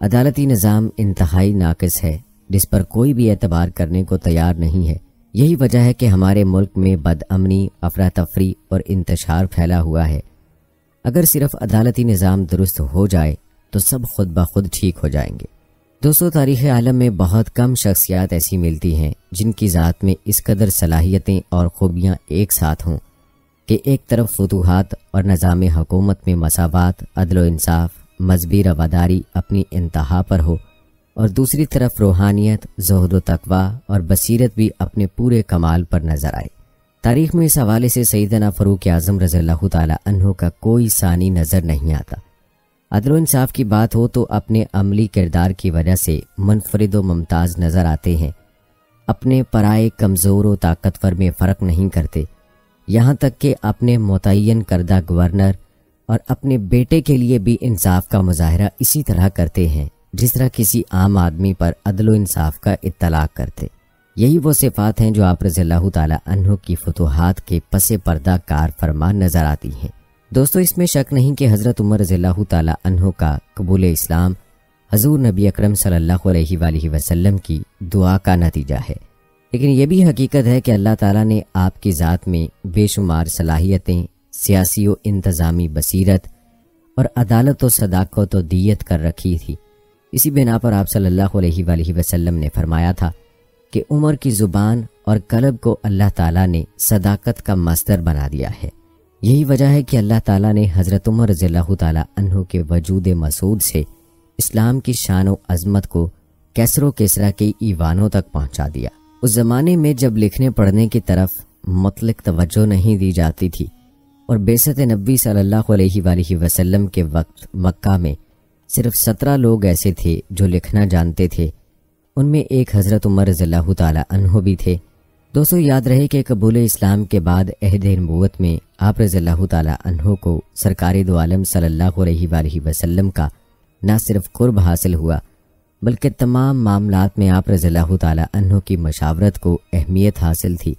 अदालती निज़ाम इंतहाई नाकस है, जिस पर कोई भी एतबार करने को तैयार नहीं है। यही वजह है कि हमारे मुल्क में बदअमनी अफरा तफरी और इंतशार फैला हुआ है। अगर सिर्फ़ अदालती निज़ाम दुरुस्त हो जाए तो सब खुद ब खुद ठीक हो जाएँगे। दोस्तों, तारीख़ आलम में बहुत कम शख्सियात ऐसी मिलती हैं, जिनकी ज़ात में इस कदर सलाहियतें और खूबियाँ एक साथ हों कि एक तरफ़ फतूहत और निज़ाम हकूमत में मसावत, अदल इंसाफ, मजहबी रवादारी अपनी इंतहा पर हो और दूसरी तरफ़ रूहानियत, जहद तकवा और बसीरत भी अपने पूरे कमाल पर नज़र आए। तारीख में इस हवाले से सईदना फ़रूक आज़म रज़ी तहों का कोई सानी नज़र नहीं आता। अदल इंसाफ की बात हो तो अपने अमली किरदार की वजह से मुनफरद मुमताज़ नज़र आते हैं। अपने पराए, कमज़ोर व ताकतवर में फ़र्क नहीं करते। यहाँ तक कि अपने मुतन करदा गवर्नर और अपने बेटे के लिए भी इंसाफ का मुजाहरा इसी तरह करते हैं, जिस तरह किसी आम आदमी पर अदल इंसाफ का इतलाक करते। यही वो सिफात हैं जो आप रज़ी तहों की फतूहत के पसे पर्दा कार फरमा नज़र आती हैं। दोस्तों, इसमें शक नहीं कि हज़रत उमर रज़ी तहों का कबूल इस्लाम हजूर नबी अक्रम सल्लल्लाहु अलैहि वसल्लम की दुआ का नतीजा है। लेकिन यह भी हकीकत है कि अल्लाह ताला ने आपकी ज़ात में बेशुमार सलाहियतें, सियासी व इंतज़ामी बसीरत और अदालत व सदाकत व दियत कर रखी थी। इसी बिना पर आप सल्लल्लाहु अलैहि वसल्लम ने फरमाया था कि उमर की ज़ुबान और कलब को अल्लाह ताला ने सदाकत का मस्तर बना दिया है। यही वजह है कि अल्लाह ताला ने हज़रत उमर अन्हु के वजूद मसूद से इस्लाम की शान अजमत को कैसरो केसरा के ईवानों तक पहुँचा दिया। उस जमाने में जब लिखने पढ़ने की तरफ़ मतलक तवज्जो नहीं दी जाती थी और बेसत नबी सल्लल्लाहु अलैहि वसल्लम के वक्त मक्का में सिर्फ़ सत्रह लोग ऐसे थे जो लिखना जानते थे। उनमें एक हज़रत उमर रज़ल्लाहु अनहो भी थे। दोस्तों, याद रहे कि कबूल इस्लाम के बाद अहद नबूत में आप रज़ल्लाहु अनहो को सरकारी दो आलम सल्लल्लाहु का न सिर्फ़ कुर्ब हासिल हुआ, बल्कि तमाम मामलात में आप रज़ल्लाहु अनहो की मशावरत को अहमियत हासिल थी।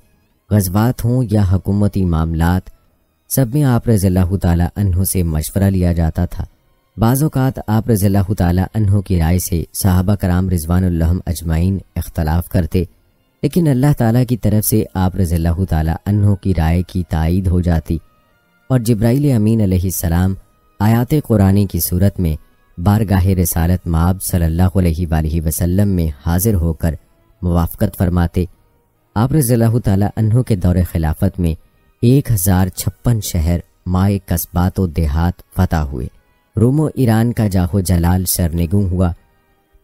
गजबात हों या हकूमती मामला सब में आप रज़ल्लाहु अनहो से मशवरा लिया जाता था। बाज़ात आप रज़ी तहों की राय से साहबा कराम रिजवान अजमाइन इख्तलाफ करते लेकिन अल्लाह ताला की तरफ़ से आप रज़ी तहों की राय की तायद हो जाती। और जब्राइल अमीन सलाम आयात कुरानी की सूरत में बारगाह रसालत माब सल्लल्लाहु अलैहि वसल्लम में हाजिर होकर मुवाफ़त फरमाते, आप तहों के दौर खिलाफत में एक हज़ार छप्पन शहर माए कस्बात व देहात फतह हुए। रोमो ईरान का जाहो जलाल सरनेगू हुआ।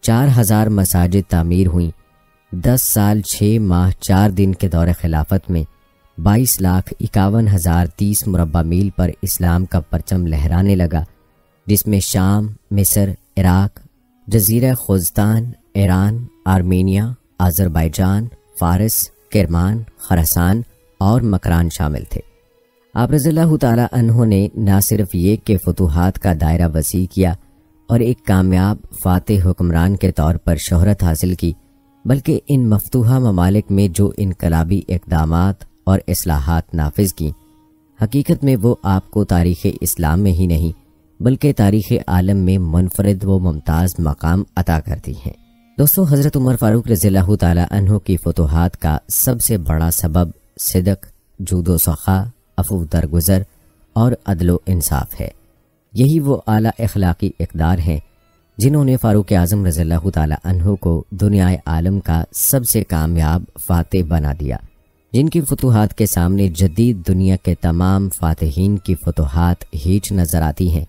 चार हज़ार मसाजिद तामीर हुई। दस साल छः माह, चार दिन के दौरे खिलाफत में बाईस लाख इक्यावन हज़ार तीस मुरबा मील पर इस्लाम का परचम लहराने लगा, जिसमें शाम, मिस्र, Iraq, Jazira Khuzestan Iran, Armenia Azerbaijan Fars, Kerman, Khorasan और मकरान शामिल थे। आप रज़ील्लाहु ने न सिर्फ़ ये के फतूहत का दायरा वसी किया और एक कामयाब फ़ातह हुक्मरान के तौर पर शहरत हासिल की बल्कि इन मफतूहा ममालिक में जो इनकलाबी इकदाम और असलाहत नाफिज की, हकीकत में वो आपको तारीख़ इस्लाम में ही नहीं, बल्कि तारीख़ आलम में मुनफरद व मुमताज़ मकाम अता करती हैं। दोस्तों, हज़रत उमर फ़ारूक रज़ी तहों की फतूहत का सबसे बड़ा सबब सिदक जूदो सखा अफू दरगुजर और अदलो इंसाफ है। यही वो आला अखलाकी इकदार हैं जिन्होंने फ़ारूक आज़म रज़ल्ला तहो को दुनिया आलम का सबसे कामयाब फ़ातह बना दिया। जिनकी फतूहत के सामने जदीद दुनिया के तमाम फ़ातहीन की फतूहत हीच नज़र आती हैं।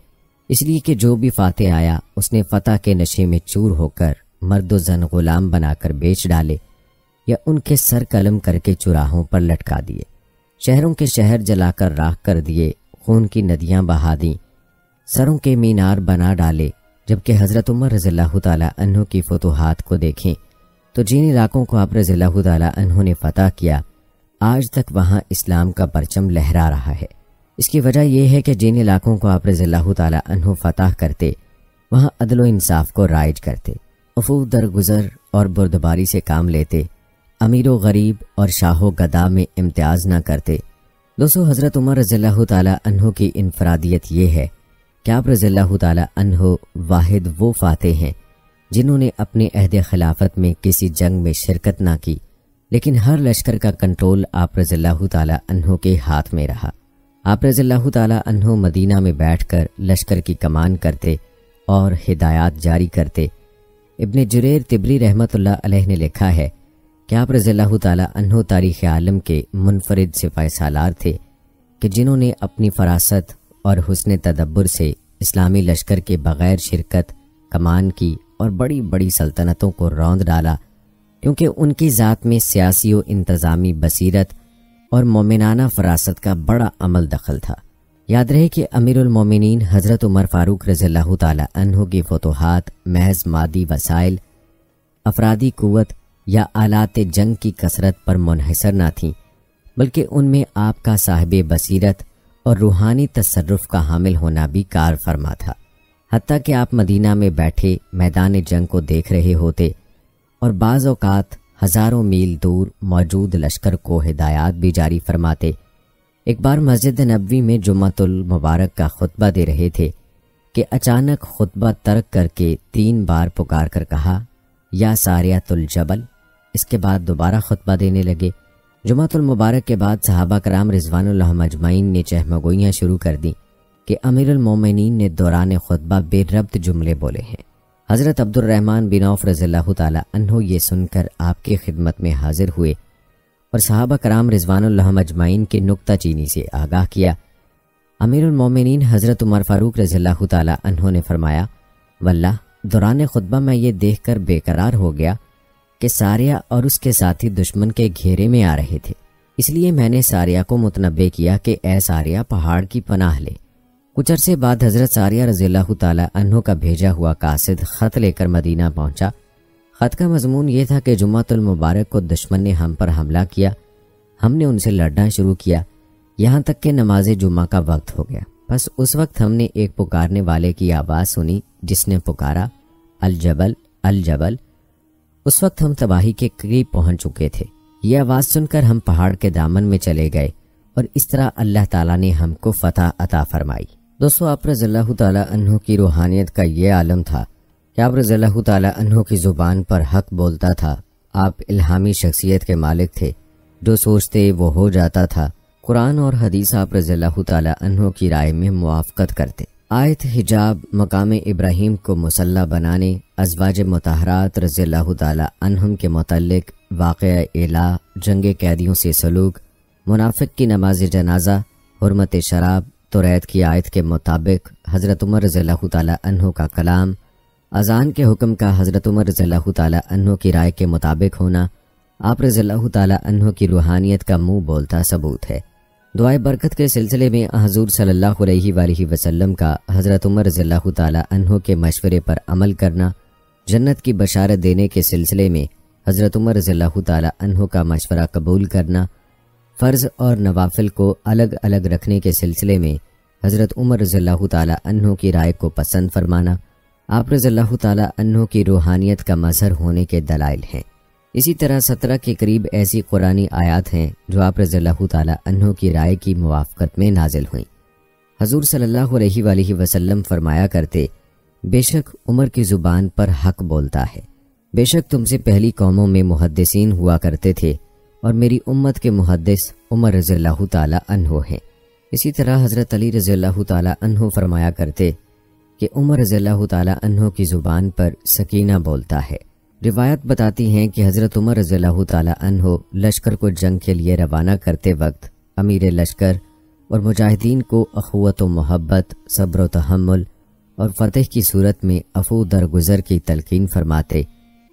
इसलिए कि जो भी फ़ातह आया, उसने फ़तह के नशे में चूर होकर मर्द जन गुलाम बनाकर बेच डाले या उनके सर कलम करके चुराहों पर लटका दिए। शहरों के शहर जलाकर राख कर दिए, खून की नदियाँ बहा दी, सरों के मीनार बना डाले जबकि हज़रत उमर रज़ील्ला की फतूहत को देखें तो जिन इलाकों को आप रज़ील्ला ने फतह किया, आज तक वहाँ इस्लाम का परचम लहरा रहा है। इसकी वजह यह है कि जिन इलाकों को आप रज़ील्ला फतह करते, वहाँ अदलो इंसाफ को राइज करते अफू दरगुजर और बुरदबारी से काम लेते, अमीर व गरीब और शाहो गदा में इम्तियाज़ न करते। दोस्तों, हज़रत उमर रज़ील्ला की इनफरादियत ये है क्या आप रज़ील्ला वाहिद वो फाते हैं, जिन्होंने अपने अहद खिलाफत में किसी जंग में शिरकत ना की, लेकिन हर लश्कर का कंट्रोल आप रज़ील्ला के हाथ में रहा। आप रज़ील्ला मदीना में बैठकर लश्कर की कमान करते और हिदायत जारी करते। इबन जुरेर तिबरी रहमत ने लिखा है कि आप रज़ील्ला तारीख़ आलम के मुनफरद सिपाही सालार थे कि जिन्होंने अपनी फरासत और हुसन तदब्बर से इस्लामी लश्कर के बग़ैर शिरकत, कमान की और बड़ी बड़ी सल्तनतों को रौंद डाला, क्योंकि उनकी ज़ात में सियासी व इंतज़ामी बसीरत और मोमिनाना फरासत का बड़ा अमल दखल था। याद रहे कि अमीरमिन हज़रत उमर फ़ारूक रज़ी तहों की फतोहत, महज मादी वसाइल, अफरादी क़वत या आलात जंग की कसरत पर मुनहसर न थी, बल्कि उनमें आपका साहिब बसीरत और रूहानी तसरुफ का हामिल होना भी कार फरमा था। हती कि आप मदीना में बैठे मैदान जंग को देख रहे होते और बाज़ अवकात हज़ारों मील दूर मौजूद लश्कर को हिदायत भी जारी फरमाते। एक बार मस्जिद नबवी में जुम्मतुल मुबारक का खुतबा दे रहे थे कि अचानक खुतबा तर्क करके तीन बार पुकार कर कहा, या सारियातुल जबल। इसके बाद दोबारा खुतबा देने लगे जुमातुल मुबारक के बाद सहाबा कराम रिजवान ने चहमगोइयाँ शुरू कर दी कि अमीरमिन ने दौरान खुतबा बेरब्त जुमले बोले हैं। हज़रत अब्दुलरहमान बिन औफ रज़ील्ला तहो ये सुनकर आपकी खिदमत में हाजिर हुए और सहाबा कराम रिजवान के नुकता चीनी से आगाह किया। अमीरमिन हज़रत उमर फ़ारूक रज़ील्ला तहो ने फरमाया वल्ला दौरान खुतबा मैं ये देख कर बेकरार हो गया कि सारिया और उसके साथी दुश्मन के घेरे में आ रहे थे। इसलिए मैंने सारिया को मुतनबे किया कि ए सारिया, पहाड़ की पनाह ले। कुछ अरसे बाद हज़रत सारिया रजील्ला तहों का भेजा हुआ कासिद ख़त लेकर मदीना पहुँचा। ख़त का मजमून ये था कि मुबारक को दुश्मन ने हम पर हमला किया। हमने उनसे लड़ना शुरू किया। यहाँ तक कि नमाज़ जुम्मा का वक्त हो गया। बस उस वक्त हमने एक पुकारने वाले की आवाज़ सुनी, जिसने पुकारा, अल जबल अल जबल। उस वक्त हम तबाही के करीब पहुँच चुके थे। ये आवाज़ सुनकर हम पहाड़ के दामन में चले गए और इस तरह अल्लाह ताला ने हमको फतह अता फरमाई। दोस्तों, आप अन्हों की रूहानियत का ये आलम था कि आप अन्हों की ज़ुबान पर हक बोलता था। आप इल्हामी शख्सियत के मालिक थे। जो सोचते वो हो जाता था। कुरान और हदीस आप अन्हों की राय में मुआफ़त करते। आयत हिजाब मकाम इब्राहिम को मुसल्ला बनाने, अजवाज मतहरात रज़ी अनहम के मतलब वाक़ एला, जंग कैदियों से सलूक, मुनाफिक की नमाज़ जनाजा, हरमत शराब तो रैत की आयत के मुताबिक हज़रत उमर रज़ी तहों का कलाम, अजान के हुक्म का हज़रत उमर रज़ी तहों की राय के मुताबिक होना, आप रज़ी तहों की रूहानियत का मुँह बोलता सबूत है। दुआ बरकत के सिलसिले में हजूर सल्लल्लाहु अलैहि वसल्लम का हज़रत उमर रज़ल्लाहु तहों के मशवरे पर अमल करना, जन्नत की बशारत देने के सिलसिले में हज़रत उमर रज़ल्लाहु तहों का मशवरा कबूल करना, फ़र्ज़ और नवाफिल को अलग अलग रखने के सिलसिले में हज़रत उमर रज़ल्लाहु तहों की राय को पसंद फरमाना। आप रज़ल्लाहु तहों की रूहानियत का मजहर होने के दलाइल हैं। इसी तरह सत्रह के करीब ऐसी कुरानी आयात हैं जो आप रज़ल्लाहु ताला की राय की मुआफ़त में नाजिल हुई। हजूर सल्लल्लाहु अलैहि वसल्लम फरमाया करते, बेशक उमर की ज़ुबान पर हक बोलता है। बेशक तुमसे पहली कौमों में मुहदसिन हुआ करते थे और मेरी उम्मत के मुहदस उमर रज़ल्लाहु ताला हैं। इसी तरह हज़रत अली रज़ल्लाहु ताला फरमाया करते कि उमर रज़ील्लाहु अन्हो की ज़ुबान पर सकीना बोलता है। रिवायत बताती हैं कि हज़रत उमर रज़ील्लाहु ताला लश्कर को जंग के लिए रवाना करते वक्त अमीर लश्कर और मुजाहिदीन को अखवत व मोहब्बत, सब्र तहमुल और फतेह की सूरत में अफू दरगुजर की तलकिन फरमाते।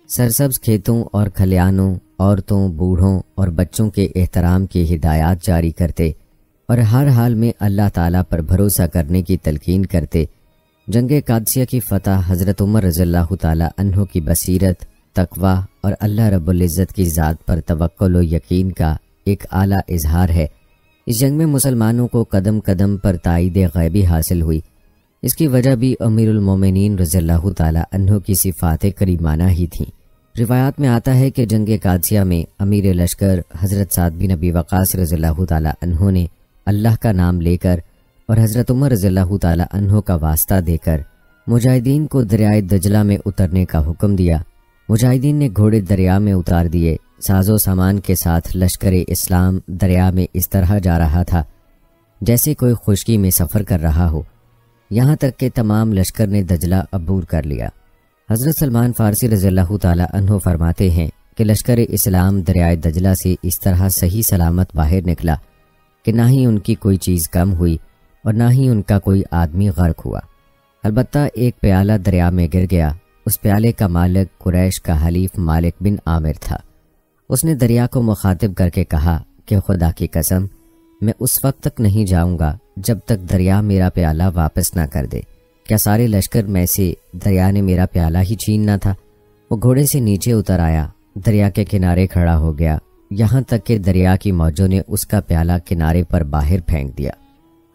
सरसब्ज खेतों और खलियानों, औरतों, बूढ़ों और बच्चों के एहतराम की हिदायत जारी करते और हर हाल में अल्लाह ताला पर भरोसा करने की तलकीन करते। जंग कादसिया की फ़तह हज़रत उमर रज़ल्ला तहों की बसीरत तकवा और अल्लाह रब्ज़त की ज़ात पर तवक्ल यकीन का एक आला इजहार है। इस जंग में मुसलमानों को कदम कदम पर ताइद गैबी हासिल हुई। इसकी वजह भी अमीरमिन रज़ल्ला तहों की सिफ़ात करीमाना ही थीं। रिवायात में आता है कि जंग कादसिया में अमीर लश्कर हज़रत साद बिन नबी वक़ास रज़ल्ला तहों ने अल्लाह का नाम लेकर और हज़रत उमर रज़ल्लाहु ताला का वास्ता देकर मुजाहिदीन को दरियाए दजला में उतरने का हुक्म दिया। मुजाहिदीन ने घोड़े दरिया में उतार दिए। साजो सामान के साथ लश्कर इस्लाम दरिया में इस तरह जा रहा था, जैसे कोई खुशकी में सफ़र कर रहा हो। यहाँ तक के तमाम लश्कर ने दजला अबूर कर लिया। हज़रत सलमान फ़ारसी रज़ल्लाहु ताला फरमाते हैं कि लश्कर इस्लाम दरियाए दजला से इस तरह सही सलामत बाहर निकला कि ना ही उनकी कोई चीज़ कम हुई और ना ही उनका कोई आदमी गर्क हुआ। अलबत् एक प्याला दरिया में गिर गया उस प्याले का मालिक कुरैश का हलीफ मालिक बिन आमिर था। उसने दरिया को मुखातिब करके कहा कि खुदा की कसम, मैं उस वक्त तक नहीं जाऊँगा जब तक दरिया मेरा प्याला वापस ना कर दे। क्या सारे लश्कर में से दरिया ने मेरा प्याला ही छीनना था? वो घोड़े से नीचे उतर आया, दरिया के किनारे खड़ा हो गया। यहाँ तक कि दरिया की मौजों ने उसका प्याला किनारे पर बाहर फेंक दिया।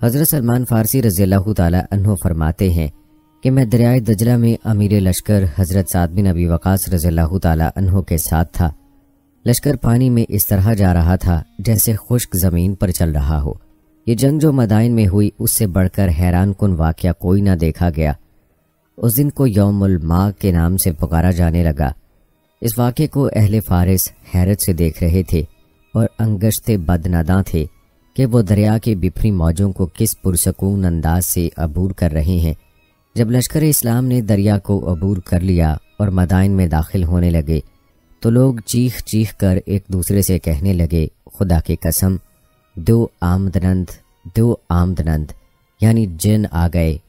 हज़रत सलमान फ़ारसी रज़ी तहो फरमाते हैं कि मैं दरियाए दजला में अमीर लश्कर हज़रत साद बिन अबी वक़ास रज़ी तहो के साथ था। लश्कर पानी में इस तरह जा रहा था जैसे खुश्क ज़मीन पर चल रहा हो। ये जंग जो मदाइन में हुई, उससे बढ़कर हैरान कन वाक़ कोई ना देखा गया। उस दिन को यौमुल माँ के नाम से पुकारा जाने लगा। इस वाक़े को अहले फारिस हैरत से देख रहे थे और अंगश्ते बदनादा थे कि वो दरिया के बिफरी मौजों को किस पुरसकून अंदाज से अबूर कर रहे हैं। जब लश्कर इस्लाम ने दरिया को अबूर कर लिया और मदाइन में दाखिल होने लगे तो लोग चीख चीख कर एक दूसरे से कहने लगे, खुदा की कसम, दो आमदनंद दो आमदनंद, यानी जिन आ गए।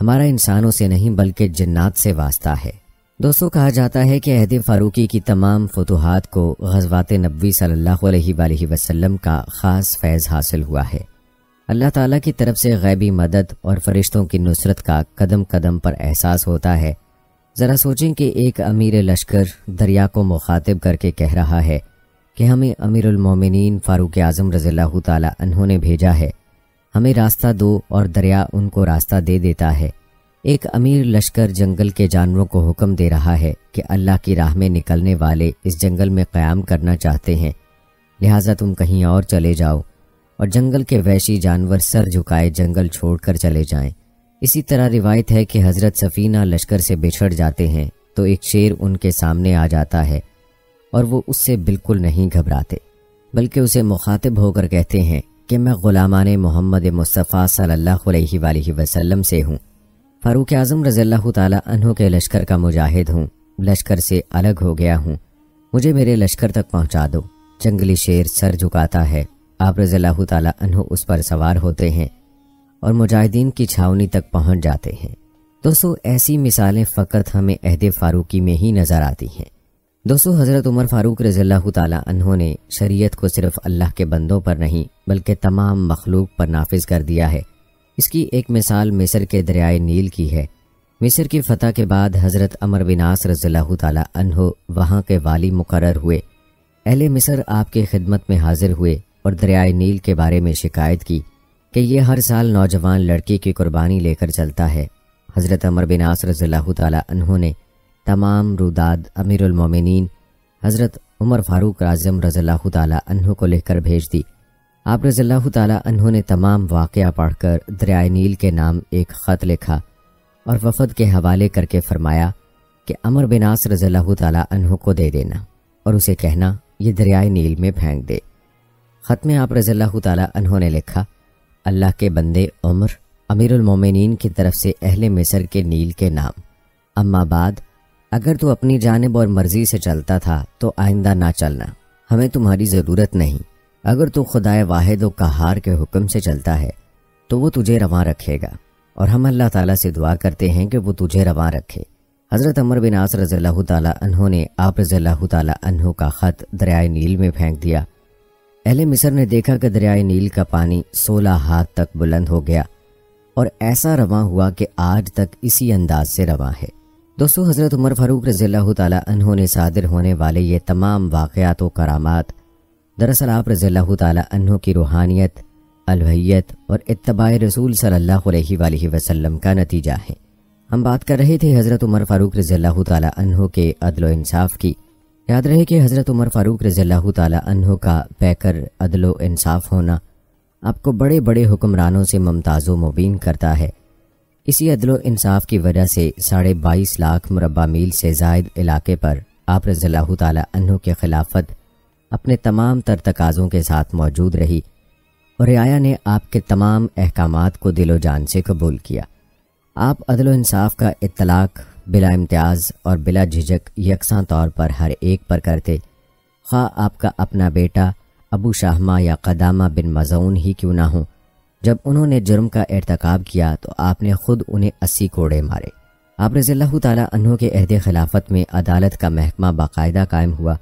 हमारा इंसानों से नहीं, बल्कि जन्नात से वास्ता है। दोस्तों, कहा जाता है कि अहद फ़ारूकी की तमाम फतूहत को गजवात नबी अलैहि वसल्लम का ख़ास फैज़ हासिल हुआ है। अल्लाह ताला की तरफ़ से गैबी मदद और फरिश्तों की नुसरत का कदम कदम पर एहसास होता है। ज़रा सोचें कि एक अमीर लश्कर दरिया को मुखातिब करके कह रहा है कि हमें अमीरमिन फ़ारूक आज़म रज़ी तहों ने भेजा है। हमें रास्ता दो और दरिया उनको रास्ता दे देता है। एक अमीर लश्कर जंगल के जानवरों को हुक्म दे रहा है कि अल्लाह की राह में निकलने वाले इस जंगल में क़्याम करना चाहते हैं। लिहाजा तुम कहीं और चले जाओ। और जंगल के वैशी जानवर सर झुकाए जंगल छोड़कर चले जाएँ। इसी तरह रिवायत है कि हज़रत सफ़ीना लश्कर से बिछड़ जाते हैं तो एक शेर उनके सामने आ जाता है और वो उससे बिल्कुल नहीं घबराते, बल्कि उसे मुखातिब होकर कहते हैं कि मैं ग़ुलामान मोहम्मद मुस्तफ़ा सल्लल्लाहु अलैहि वसल्लम से हूँ। फ़ारूक आज़म रज़ल्ला तहों के लश्कर का मुजाहिद हूँ। लश्कर से अलग हो गया हूँ। मुझे मेरे लश्कर तक पहुँचा दो। जंगली शेर सर झुकाता है। आप रज़ल्ला तहों उस पर सवार होते हैं और मुजाहिदीन की छावनी तक पहुँच जाते हैं। दोस्तों, ऐसी मिसालें फ़कत हमें अहद फ़ारूकी में ही नज़र आती हैं। दोस्तों, हज़रत उमर फ़ारूक रज़ल्ला तहों ने शरीयत को सिर्फ़ अल्लाह के बंदों पर नहीं, बल्कि तमाम मखलूक पर नाफिज कर दिया है। इसकी एक मिसाल मिस्र के दरियाए नील की है। मिस्र की फतह के बाद हज़रत अमर बिनास रज़ल्लाहु अनहो वहाँ के वाली मुकर हुए। अहले मिस्र आपके खिदमत में हाजिर हुए। और दरियाए नील के बारे में शिकायत की कि ये हर साल नौजवान लड़की की कुर्बानी लेकर चलता है। हज़रत अमर बिनास रज़ल्लाहु अनहो ने तमाम रुदाद अमीरमिन हज़रत उमर फ़ारूक आज़म रज़ल्लाहु अनहो को लेकर भेज दी। आप रज़ल्ला ने तमाम वाक़ पढ़कर दरियाए नील के नाम एक ख़त लिखा और वफद के हवाले करके फरमाया कि अमर बिनास रज़ल्ला तहों को दे देना और उसे कहना, ये दरियाए नील में फेंक दे। ख़त में आप रज़ल्ला तहों ने लिखा, अल्लाह के बंदे उम्र, अमीरुल की तरफ़ से अहले मिसर के नील के नाम। अम्मा बाद, अगर तू अपनी जानब और मर्ज़ी से चलता था तो आइंदा ना चलना। हमें तुम्हारी ज़रूरत नहीं। अगर तू खुदाए वाहिद व कहार के हुक्म से चलता है तो वो तुझे रवा रखेगा। और हम अल्लाह ताला से दुआ करते हैं कि वो तुझे रवा रखे। हज़रत अमर बिन आस रज़ल्ला तहों ने आप रज़ल्ला तहों का ख़त दरियाए नील में फेंक दिया। अहले मिसर ने देखा कि दरियाए नील का पानी सोलह हाथ तक बुलंद हो गया और ऐसा रवा हुआ कि आज तक इसी अंदाज से रवा है। दोस्तों, हज़रत उमर फ़ारूक रज़ील्ला ने सादिर होने वाले ये तमाम वाक़ात व करामात, दरअसल आप रज़ील्ला तहों की रूहानियत अलवैत और इतबा रसूल अलैहि वसल्लम का नतीजा है। हम बात कर रहे थे हज़रत उमर फ़ारूक रज़ील्ला तहों के अदल की। याद रहे कि हज़रत उमर फ़ारूक रज़ील्ला तहों का पैकर अदल इंसाफ होना आपको बड़े बड़े हुक्मरानों से मुमताज़ मुबीन करता है। इसी अदलो इंसाफ की वजह से साढ़े बाईस लाख मुरबा मील से जायद इलाके पर आप रज़ल्ला तहों के खिलाफत अपने तमाम तर तकाज़ों के साथ मौजूद रही और रियाया ने आपके तमाम अहकाम को दिलो जान से कबूल किया। आप अदलो इंसाफ का इतलाक़ बिला इम्तियाज़ और बिला झिझक यकसा तौर पर हर एक पर करते। खा आपका अपना बेटा अबू शाहमा या कदामा बिन मजून ही क्यों ना हो? जब उन्होंने जुर्म का एरतकाब किया तो आपने खुद उन्हें अस्सी कोड़े मारे। आप रज़ील्ला तहों के अहद खिलाफत में अदालत का महकमा बाकायदा कायम हुआ।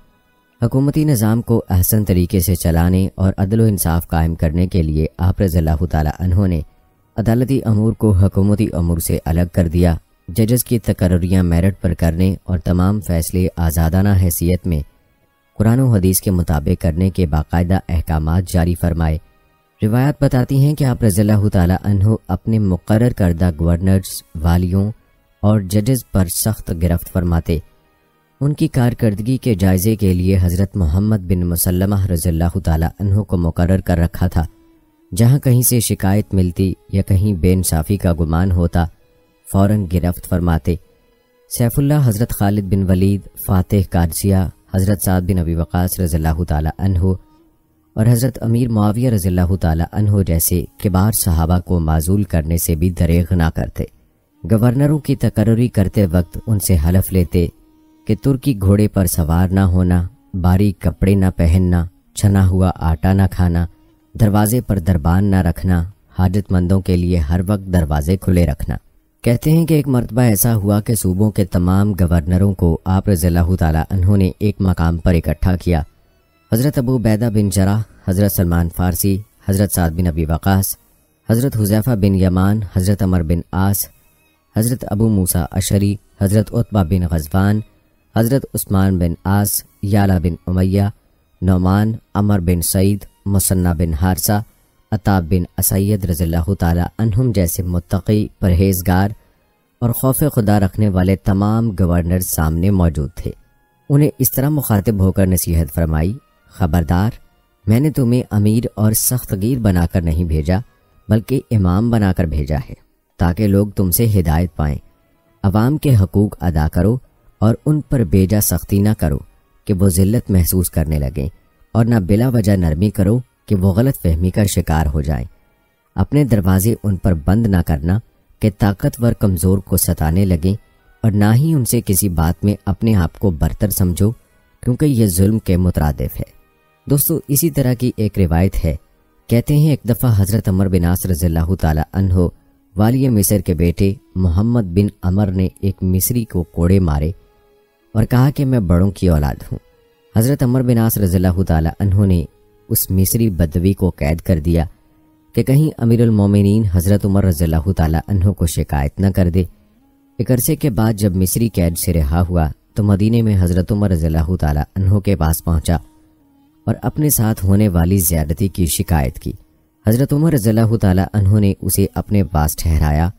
हकूमती निज़ाम को अहसन तरीके से चलाने और अदल इंसाफ कायम करने के लिए आप रज़ील्ला तहों ने अदालती अमूर को हकूमती अमूर से अलग कर दिया। जजेस की तकर्रियाँ मेरिट पर करने और तमाम फैसले आज़ादाना हैसियत में कुरान हदीस के मुताबिक करने के बाकायदा अहकाम जारी फरमाए। रिवायत बताती हैं कि आप रज़ील्ला तहों अपने मुकर करदा गवर्नर्स, वालियों और जजेस पर सख्त गिरफ्त फरमाते। उनकी कारकर्दगी के जायजे के लिए हज़रत मोहम्मद बिन मुसलमा रज़ील्ला तहों को मुकर कर रखा था, जहाँ कहीं से शिकायत मिलती या कहीं बेनसाफ़ी का गुमान होता। फ़ौरन गिरफ्त फरमाते। सैफुल्ला हज़रत खालिद बिन वलीद, फ़ातह कादसिया हज़रत साद बिन अबी वक़ास रज़ल्ला तहो और हज़रत अमीर मुआविया रज़ल्ला तहो जैसे किबार सहाबा को माजूल करने से भी दरेग ना करते। गवर्नरों की तकर्री करते वक्त उनसे हलफ लेते कि तुर्की घोड़े पर सवार ना होना बारीक कपड़े ना पहनना, छना हुआ आटा ना खाना, दरवाजे पर दरबान ना रखना, हाजतमंदों के लिए हर वक्त दरवाजे खुले रखना। कहते हैं कि एक मरतबा ऐसा हुआ कि सूबों के तमाम गवर्नरों को आप रज़ील्ला ने एक मकाम पर इकट्ठा किया। हज़रत अबू बैदा बिन जरा हज़रत सलमान फ़ारसी, हज़रत साद बिन अबी वक़ास, हज़रत हुजैफ़ा बिन यमान, हज़रत अमर बिन आस, हज़रत अबू मूसा अशरी, हज़रत उत्बा बिन गजवान, हज़रत उस्मान बिन आस, याला बिन उमैया, नौमान, अमर बिन सईद, मुसन्ना बिन हारसा अताब बिन असैद रज़ील्ला तहुम जैसे मुतकी परहेजगार और खौफ खुदा रखने वाले तमाम गवर्नर सामने मौजूद थे। उन्हें इस तरह मुखातिब होकर नसीहत फरमाई, खबरदार, मैंने तुम्हें अमीर और सख्तगीर बनाकर नहीं भेजा, बल्कि इमाम बनाकर भेजा है, ताकि लोग तुमसे हिदायत पाएँ। अवाम के हकूक अदा करो और उन पर बेजा सख्ती ना करो कि वो ज़िल्लत महसूस करने लगें और ना बिला वजह नरमी करो कि वो गलत फहमी का शिकार हो जाएँ। अपने दरवाजे उन पर बंद ना करना कि ताकतवर कमज़ोर को सताने लगें और ना ही उनसे किसी बात में अपने आप को बरतर समझो, क्योंकि यह जुल्म के मुतरदफ है। दोस्तों, इसी तरह की एक रिवायत है। कहते हैं, एक दफ़ा हज़रत अमर बिन आस रज़ील्ला तहो वाली मिसर के बेटे मोहम्मद बिन अमर ने एक मिस्री को कोड़े मारे और कहा कि मैं बड़ों की औलाद हूँ। हज़रत अमर बिन आस रज़ील्ला तहो ने उस मिस्री बदवी को कैद कर दिया कि कहीं अमीरमिन हज़रत उमर रज़ील्ला तहों को शिकायत न कर दे। एक अरसे के बाद जब मिस्री कैद से रिहा हुआ तो मदीने में हज़रत उमर रज़ील्ला तहों के पास पहुँचा और अपने साथ होने वाली ज्यादती की शिकायत की। हज़रत उमर रज़ील्ला तहों ने उसे अपने पास ठहराया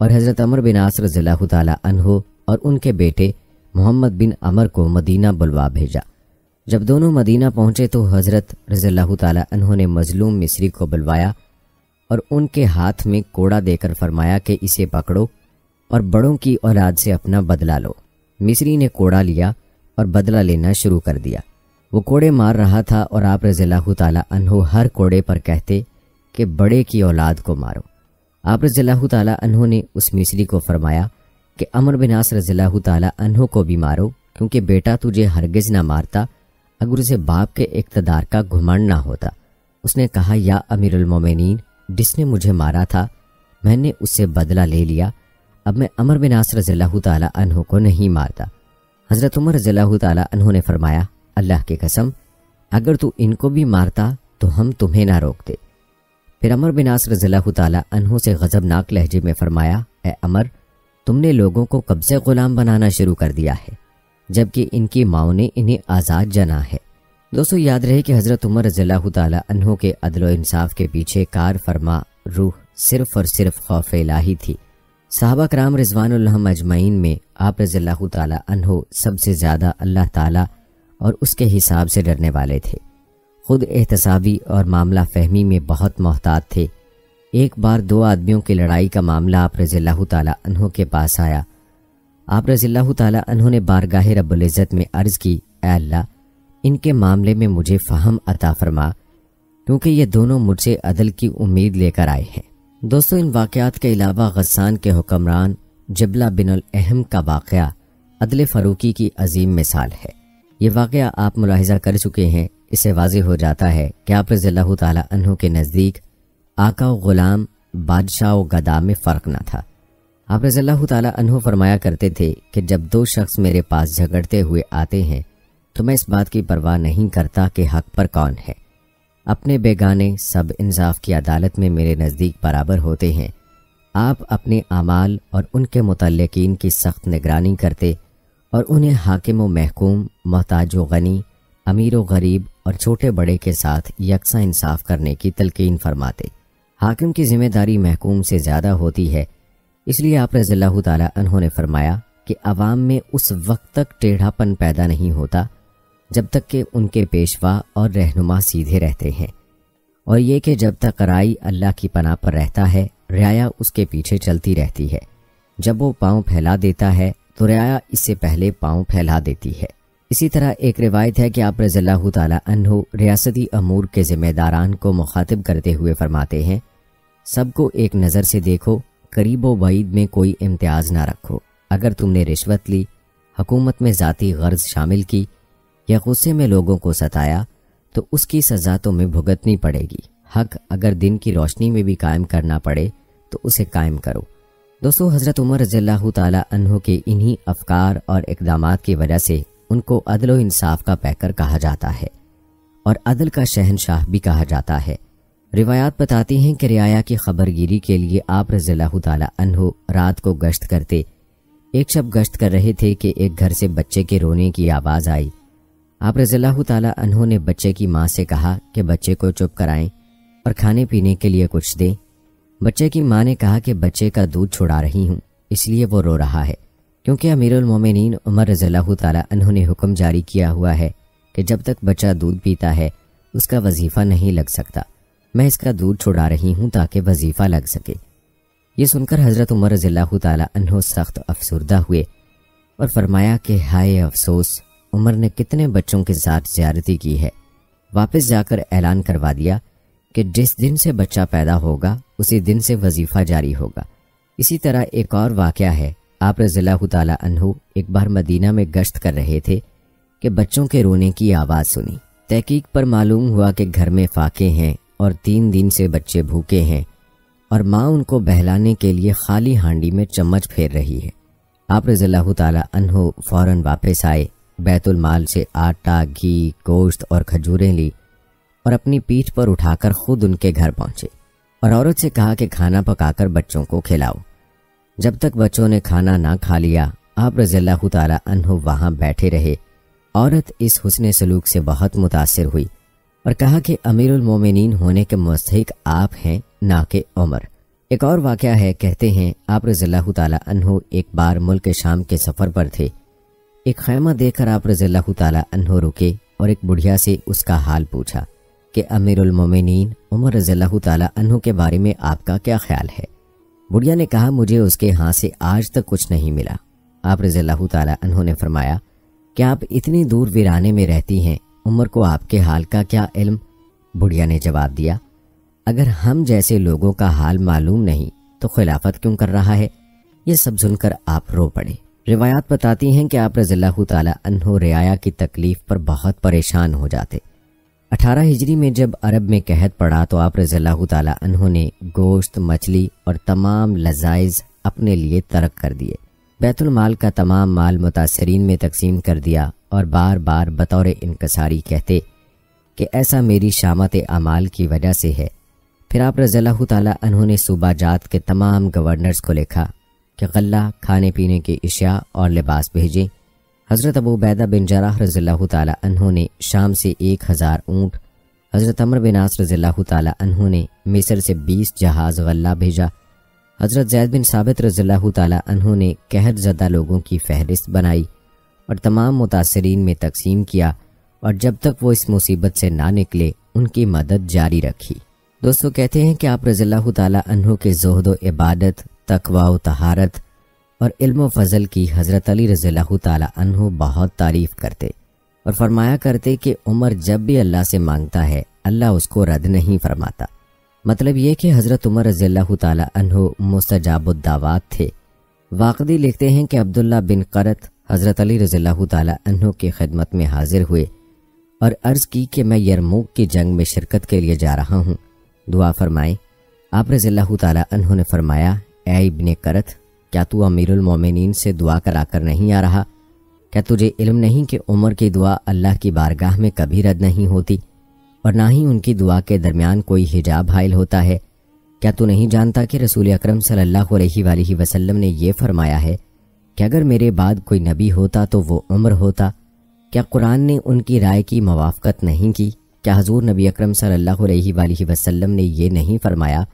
और हज़रत अमर बिन आस रज़ील्ला तहों और उनके बेटे मोहम्मद बिन अमर को मदीना बुलवा भेजा। जब दोनों मदीना पहुँचे तो हज़रत रज़ील्ला ने मजलूम मिस्री को बुलवाया और उनके हाथ में कोड़ा देकर फरमाया कि इसे पकड़ो और बड़ों की औलाद से अपना बदला लो। मिस्री ने कोड़ा लिया और बदला लेना शुरू कर दिया। वो कोड़े मार रहा था और आप रज़ील्ला हर कोड़े पर कहते कि बड़े की औलाद को मारो। आप रज़ील्ला तहों ने उस मिसरी को फरमाया कि अमर बिनास रज़ील्ला तहों को भी मारो, क्योंकि बेटा तुझे हरगिज ना मारता अगर उसे बाप के इकतदार का घुमंड ना होता। उसने कहा, या अमीरुलमोमिनीन जिसने मुझे मारा था, मैंने उससे बदला ले लिया। अब मैं अमर बिन आसर रज़ील्लाहु अनहु को नहीं मारता। हज़रत उमर रज़ील्लाहु अनहु ने फरमाया, अल्लाह की कसम, अगर तू इनको भी मारता तो हम तुम्हें ना रोकते। फिर अमर बिन आसर रज़ील्लाहु अनहु से गजबनाक लहजे में फरमाया, ए अमर, तुमने लोगों को कब से गुलाम बनाना शुरू कर दिया है। जबकि इनकी माओ ने इन्हें आज़ाद जना है। दोस्तों, याद रहे कि हज़रत उमर रज़ील्लाहु तहों के अदल इंसाफ के पीछे कार फरमा रूह सिर्फ़ और सिर्फ़ खौफ इलाही थी। साहबा कराम रिजवान अजमैन में आप रज़ील्लाहु तहों सबसे ज़्यादा अल्लाह ताला और उसके हिसाब से डरने वाले थे। खुद एहतसाबी और मामला फहमी में बहुत मोहतात थे। एक बार दो आदमियों की लड़ाई का मामला आप रज़ील्लाहु तहों के पास आया आप रज़ील्लाहु तहों ने बारगाह रब्बुल में अर्ज़ की अल्लाह, इनके मामले में मुझे फ़हम अता फरमा, क्योंकि ये दोनों मुझसे अदल की उम्मीद लेकर आए हैं। दोस्तों, इन वाक़ात के अलावा गस्सान के हुक्मरान जबला बिन अहम का वाक़ अदल फ़रूकी की अजीम मिसाल है। ये वाक़ आप मुलाहिजा कर चुके हैं, इससे वाज हो जाता है कि आप रज़ील्लाहु तहों के नज़दीक आका व ग़ुलाम बादशाह व गदा में फ़र्क न था। आप रज़ील्लाहु तहों फरमाया करते थे कि जब दो शख्स मेरे पास झगड़ते हुए आते हैं तो मैं इस बात की परवाह नहीं करता कि हक पर कौन है। अपने बेगाने सब इंसाफ की अदालत में मेरे नज़दीक बराबर होते हैं। आप अपने अमाल और उनके मुतलकिन की सख्त निगरानी करते और उन्हें हाकिम व महकूम, मोहताज व गनी, अमीर व गरीब और छोटे बड़े के साथ यकसा इंसाफ करने की तलकिन फरमाते। हाकिम की ज़िम्मेदारी महकूम से ज़्यादा होती है इसलिए आप रज़ील्ला ने फरमाया कि अवाम में उस वक्त तक टेढ़ापन पैदा नहीं होता, जब तक कि उनके पेशवा और रहनुमा सीधे रहते हैं। और ये कि जब तक राई अल्लाह की पनाह पर रहता है, रियाया उसके पीछे चलती रहती है। जब वो पाँव फैला देता है तो रियाया इससे पहले पाँव फैला देती है। इसी तरह एक रिवायत है कि आप रज़ल्लाहु अनहु रियासती अमूर के ज़िम्मेदारान को मुखातिब करते हुए फरमाते हैं, सबको एक नज़र से देखो करीब व वईद में कोई इम्तियाज़ ना रखो। अगर तुमने रिश्वत ली, हकूमत में ज़ाती गर्ज शामिल की या गुस्से में लोगों को सताया तो उसकी सज़ा तुम्हें भुगतनी पड़ेगी। हक अगर दिन की रोशनी में भी कायम करना पड़े तो उसे कायम करो। दोस्तों, हज़रत उमर रज़ल्लाहु ताला के इन्हीं अफकार और इकदाम की वजह से उनको अदल इंसाफ का पैकर कहा जाता है और अदल का शहनशाह भी कहा जाता है। रिवायात बताती हैं कि रियाया की खबरगिरी के लिए आप रज़ल्लाहु ताला रात को गश्त करते। एक शब गश्त कर रहे थे कि एक घर से बच्चे के रोने की आवाज़ आई। आप रज़ील्लाहु ताला अनहों ने बच्चे की माँ से कहा कि बच्चे को चुप कराएँ और खाने पीने के लिए कुछ दें। बच्चे की माँ ने कहा कि बच्चे का दूध छुड़ा रही हूँ, इसलिए वो रो रहा है। क्योंकि अमीरमिन उमर रज़ील्लाहु ताला अनहों ने हुक्म जारी किया हुआ है कि जब तक बच्चा दूध पीता है, उसका वजीफ़ा नहीं लग सकता। मैं इसका दूध छुड़ा रही हूँ ताकि वजीफ़ा लग सके। ये सुनकर हज़रत उमर रज़ील्लाहु ताला सख्त अफसरदा हुए और फरमाया कि, हाय अफसोस, उमर ने कितने बच्चों के साथ ज्यारती की है। वापस जाकर ऐलान करवा दिया कि जिस दिन से बच्चा पैदा होगा, उसी दिन से वजीफा जारी होगा। इसी तरह एक और वाक़ है। आप रज़ील्लाहु अनहु एक बार मदीना में गश्त कर रहे थे कि बच्चों के रोने की आवाज़ सुनी। तहकीक पर मालूम हुआ कि घर में फाके हैं और तीन दिन से बच्चे भूखे हैं और माँ उनको बहलाने के लिए खाली हांडी में चम्मच फेर रही है। आप रज़ील्लाहु अनहु फ़ौरन वापस आए, बैतुल माल से आटा, घी, गोश्त और खजूरें ली और अपनी पीठ पर उठाकर खुद उनके घर पहुँचे और औरत से कहा कि खाना पकाकर बच्चों को खिलाओ। जब तक बच्चों ने खाना ना खा लिया, आप रज़ील्लाहु ताला अनहु वहाँ बैठे रहे। औरत इस हुस्न सलूक से बहुत मुतासर हुई। और कहा कि अमीरुल मोमिनीन होने के मुस्तक आप हैं, ना के उमर। एक और वाक़ है, कहते हैं, आप रज़ील्लाहु ताला अनहु एक बार मुल्क शाम के सफ़र पर थे। एक खैमा देखकर आप रज़ील्लाहु ताला अनहो रुके और एक बुढ़िया से उसका हाल पूछा कि अमीरुल मोमिनीन उमर रज़ील्लाहु ताला के बारे में आपका क्या ख्याल है? बुढ़िया ने कहा, मुझे उसके हाथ से आज तक कुछ नहीं मिला। आप रज़ील्लाहु ताला ने फरमाया कि आप इतनी दूर वीराने में रहती हैं? उमर को आपके हाल का क्या इल्म? बुढ़िया ने जवाब दिया, अगर हम जैसे लोगों का हाल मालूम नहीं तो खिलाफत क्यों कर रहा है? ये सब सुनकर आप रो पड़े। रिवायात बताती हैं कि आप रजील्ला तहो रियाया की तकलीफ़ पर बहुत परेशान हो जाते। अठारह हिजरी में जब अरब में कहत पड़ा तो आप रजील्ला तहो ने गोश्त, मछली और तमाम लजाइज अपने लिए तर्क कर दिए। बैतुल माल का तमाम माल मुतासरीन में तकसीम कर दिया और बार बार बतौर इनकसारी कहते कि ऐसा मेरी शामत अमाल की वजह से है। फिर आप रज़ल्ला उन्होंने सूबा जात के तमाम गवर्नर्स को लिखा कि गल्ला खाने पीने की अशिया और लिबास भेजें। हज़रत अबू बैदा बिन जराह रज़ल्ला उन्होंने शाम से एक हज़ार ऊँट, हज़रत अमर बिन आस रज़ल्ला उन्होंने मिस्र से बीस जहाज़ गल्ला भेजा। हज़रत जैद बिन साबित रज़ल्ला ने कहर ज़दा लोगों की फहरिस्त बनाई और तमाम मुतासरीन में तकसीम किया और जब तक वो इस मुसीबत से ना निकले, उनकी मदद जारी रखी। दोस्तों, कहते हैं कि आप रज़ल्ला तहों के जहद व इबादत, तकवा तहारत और इल्म फजल की हज़रत अली रज़ल्ला तहों बहुत तारीफ़ करते और फरमाया करते कि उमर जब भी अल्लाह से माँगता है, अल्लाह उसको रद्द नहीं फरमाता। मतलब ये कि हज़रत उमर रज़ल्ला तहों मुस्तजाबुद्दावात थे। वाकदी लिखते हैं कि अब्दुल्ला बिन करत हज़रत अली रज़ल्ला तहों की खिदमत में हाजिर हुए और अर्ज़ की कि मैं यरमूक की जंग में शिरकत के लिए जा रहा हूँ। दुआ फरमाए, आप रज़ल्लाहु ने फरमाया, ए इब्ने करत, क्या तू अमीरुल मोमिनीन से दुआ कराकर नहीं आ रहा? क्या तुझे इल्म नहीं कि उमर की दुआ अल्लाह की बारगाह में कभी रद्द नहीं होती? और ना ही उनकी दुआ के दरमियान कोई हिजाब हाइल होता है। क्या तू नहीं जानता कि रसूल अकरम वसल्लम ने यह फरमाया है कि अगर मेरे बाद कोई नबी होता तो वो उम्र होता? क्या कुरान ने उनकी राय की मवाफ़त नहीं की? क्या हजूर नबी अकरम सल्लल्लाहु अलैहि वसल्लम ने यह नहीं फरमाया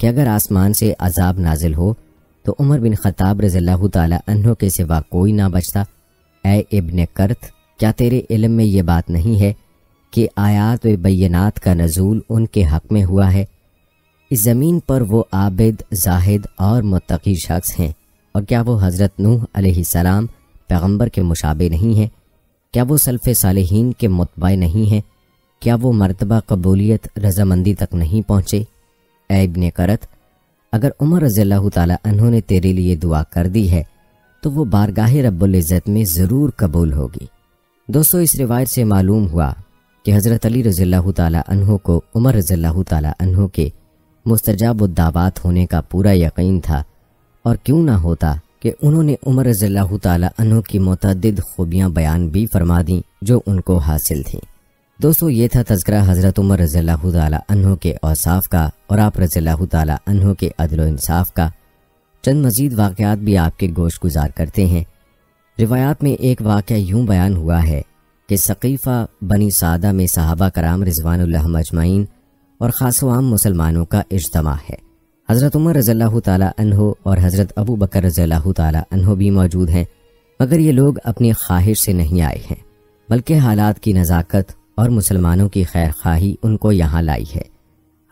कि अगर आसमान से अजाब नाजिल हो तो उमर बिन ख़ताब रज़ल्लाहु ताला के सिवा कोई ना बचता? ए इब्न करत, क्या तेरे इलम में ये बात नहीं है कि आयात व बैनात का नजूल उनके हक में हुआ है। इस ज़मीन पर वो आबिद, जाहिद और मतकी शख्स हैं। और क्या वो हज़रत नूह अलैहिस्सलाम पैगंबर के मुशाबे नहीं हैं? क्या वो सल्फ़ सालहीन के मुतबा नहीं हैं? क्या वो मरतबा कबूलियत रजामंदी तक नहीं पहुँचे? ऐब ने करत, अगर उमर रज़ील्ला ने तेरे लिए दुआ कर दी है तो वो बारगाह रब्बुल्ज़त में ज़रूर कबूल होगी। दोस्तों, इस रिवायत से मालूम हुआ कि हज़रत अली रज़ील्ला तहों को, उमर रज़ील्ला तहों के मुस्तजाबुद्दावात होने का पूरा यकीन था। और क्यों ना होता कि उन्होंने उमर रज़ल्ला की मतद खूबियाँ बयान भी फरमा दी, जो उनको हासिल थी। दोस्तों, ये था तस्करा हज़रत उमर रज़ल्ला के औसाफ का और आप रज़ल्ला के अदल इंसाफ का। चंद मजीद वाक़ात भी आपके गोश गुजार करते हैं। रिवायात में एक वाक़ यूँ बयान हुआ है कि सकीफ़ा बनी सादा में साहबा कराम रिजवान अजमाइन और ख़ासवाम मुसलमानों का इज्तम है। हज़रत उमर रज़ल्ला तहो और हज़रत अबू बकर रज़ल्ला तहो भी मौजूद हैं, मगर ये लोग अपनी ख्वाहिश से नहीं आए हैं, बल्कि हालात की नज़ाकत और मुसलमानों की खैर खाही उनको यहाँ लाई है।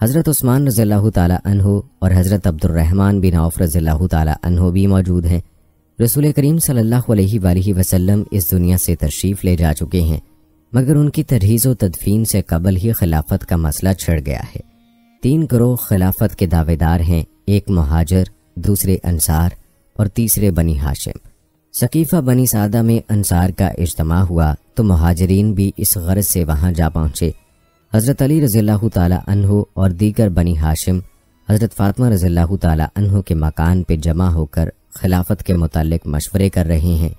हज़रत उस्मान रज़ल्ला तहो और हज़रत अब्दुलरहमान बिन औफ रज़ल्ला तहो भी मौजूद हैं रसूल करीम सल्लल्लाहु अलैहि वसल्लम इस दुनिया से तशरीफ़ ले जा चुके हैं, मगर उनकी तरहीज़ व तदफीन से कबल ही खिलाफत का मसला छिड़ गया है। तीन करोड़ खिलाफत के दावेदार हैं एक महाजर, दूसरे अंसार और तीसरे बनी हाशिम। सकीफ़ा बनी सादा में अंसार का इज्तम हुआ तो महाजरीन भी इस गर्ज से वहाँ जा पहुँचे। हज़रत अली रज़ील्ला तहो और दीगर बनी हाशिम हज़रत फ़ातमा रज़ील्ला तहो के मकान पर जमा होकर खिलाफत के मुतालिक मशवरे कर रहे हैं।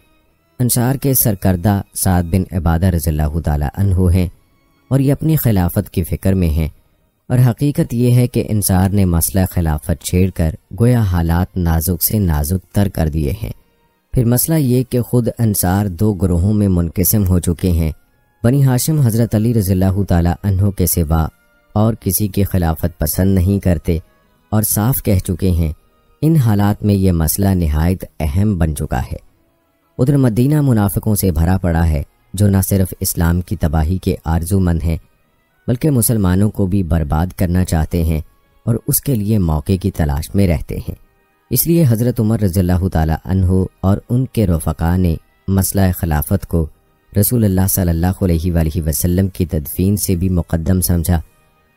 अंसार के सरकर्दा साद बिन इबादा रज़ील्ला तहो हैं और ये अपनी खिलाफत की फ़िक्र में हैं। और हकीकत यह है कि इंसार ने मसला खिलाफत छेड़कर गोया हालात नाजुक से नाजुक तर कर दिए हैं। फिर मसला ये कि खुद अंसार दो ग्रोहों में मुनकसम हो चुके हैं। बनी हाशिम हज़रत अली रज़ील्ला तहों के सिवा और किसी की खिलाफत पसंद नहीं करते और साफ़ कह चुके हैं इन हालात में यह मसला नहायत अहम बन चुका है। उधर मदीना मुनाफिकों से भरा पड़ा है, जो न सिर्फ़ इस्लाम की तबाही के आरजूमंद हैं, बल्कि मुसलमानों को भी बर्बाद करना चाहते हैं और उसके लिए मौके की तलाश में रहते हैं। इसलिए हज़रत उमर रज़ल्ला तहो और उनके रफ़ा ने मसला खिलाफत को रसूल अल्लाह सल्लल्लाहु अलैहि वसल्लम की तदफीन से भी मुकदम समझा,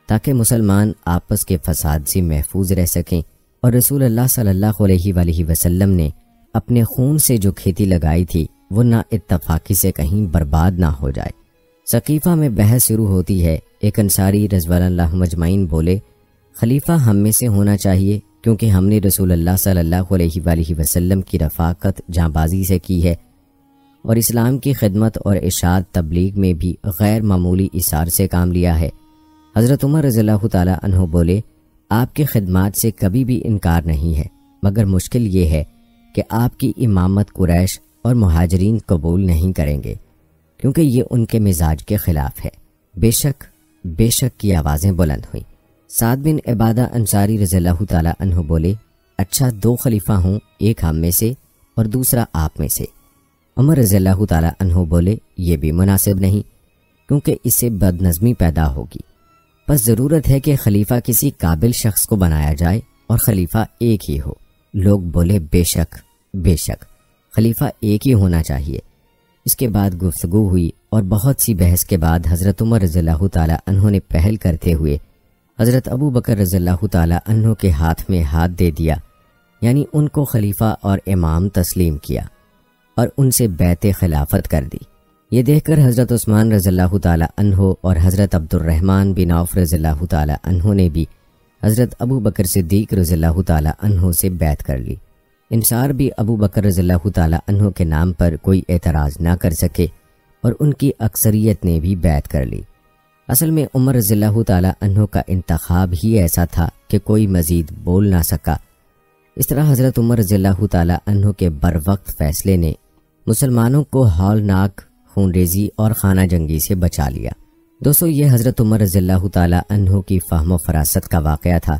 ताकि मुसलमान आपस के फसाद से महफूज रह सकें। और रसूल अल्लाह सल्लल्लाहु अलैहि वसल्लम ने अपने खून से जो खेती लगाई थी, वो ना इत्तफाकी से कहीं बर्बाद ना हो जाए। सकीफ़ा में बहस शुरू होती है, एक अंसारी रजवाल मजमाइन बोले, खलीफा हम में से होना चाहिए, क्योंकि हमने रसूल अल्लाह सल्लल्लाहु अलैहि वसल्लम की रफाकत जाबाजी से की है और इस्लाम की खिदमत और इशाद तबलीग में भी गैर मामूली इशार से काम लिया है। हज़रत उमर रज़ी तह बोले आपकी खिदमत से कभी भी इनकार नहीं है। मगर मुश्किल ये है कि आपकी इमामत कुरैश और महाजरीन कबूल नहीं करेंगे, क्योंकि ये उनके मिजाज के खिलाफ है। बेशक बेशक की आवाज़ें बुलंद हुई। साद बिन इबादा अंसारी रज़ी तह बोले अच्छा दो खलीफा हूँ, एक हम में से और दूसरा आप में से। उमर रज़ी तह बोले, ये भी मुनासिब नहीं, क्योंकि इससे बदनज़मी पैदा होगी। बस ज़रूरत है कि खलीफा किसी काबिल शख्स को बनाया जाए और खलीफा एक ही हो। लोग बोले, बेशक बेशक, खलीफा एक ही होना चाहिए। इसके बाद गुफ्तगु हुई और बहुत सी बहस के बाद हज़रत उमर रज़ी तहों ने पहल करते हुए हज़रत अबू बकर रज़ी तहों के हाथ में हाथ दे दिया, यानी उनको खलीफा और इमाम तस्लीम किया और उनसे बैत खिलाफत कर दी। ये देखकर हज़रत उस्मान रज़ल्ला तहो और हज़रत अब्दुलरहमान बिन औफ रज़ल्ला तहो ने भी हज़रत अबू बकर सिद्दीक रज़ल्ला तहो से बैत कर ली। इंसार भी अबू बकर रज़ल्ला तहो के नाम पर कोई एतराज़ ना कर सके और उनकी अक्सरियत ने भी बैत कर ली। असल में उमर रज़ल्ला तहो का इंतखब ही ऐसा था कि कोई मज़ीद बोल ना सका। इस तरह हज़रत उमर रज़ल्ला तहो के बर वक्त फ़ैसले ने मुसलमानों को हौलनाक खूनरेजी और खाना जंगी से बचा लिया। दोस्तों, ये हज़रत उमर रज़ील्ला तहों की फ़ाहम फरासत का वाक़ था।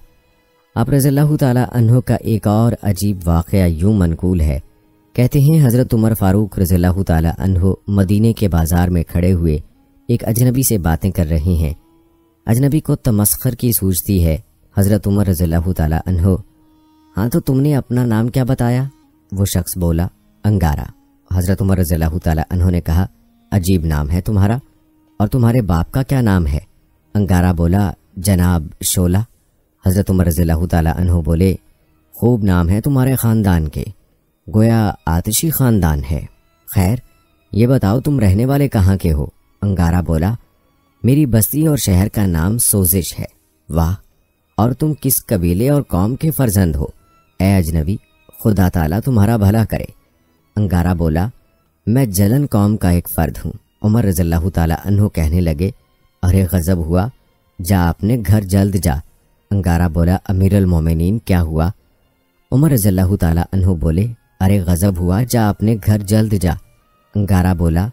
आप रज़ील्ला तहों का एक और अजीब वाक़ यूँ मनकूल है। कहते हैं, हज़रत उमर फ़ारूक रज़ील्ला तहों मदीने के बाज़ार में खड़े हुए एक अजनबी से बातें कर रहे हैं। अजनबी को तमस्खर की सूझती है, हज़रत उमर रज़ील्ला तहों हाँ तो तुमने अपना नाम क्या बताया? वो शख्स बोला, अंगारा। हज़रत उमर रज़ील्ला तहों ने कहा अजीब नाम है तुम्हारा, और तुम्हारे बाप का क्या नाम है? अंगारा बोला, जनाब शोला। हज़रत उमर रजील्ला तहो बोले, खूब नाम है तुम्हारे ख़ानदान के। गोया आतिशी ख़ानदान है। खैर, ये बताओ तुम रहने वाले कहाँ के हो? अंगारा बोला, मेरी बस्ती और शहर का नाम सोजिश है। वाह, और तुम किस कबीले और कौम के फर्जंद हो? ए अजनबी, खुदा ताला तुम्हारा भला करे। अंगारा बोला मैं जलन कौम का एक फर्द हूँ। उमर रजल्ला तहो कहने लगे, अरे गजब हुआ। जा अपने घर जल्द जा। अंगारा बोला अमीर मोमिनीन, क्या हुआ? उमर रजल्ला तहो बोले, अरे गजब हुआ, जा अपने घर जल्द जा। अंगारा बोला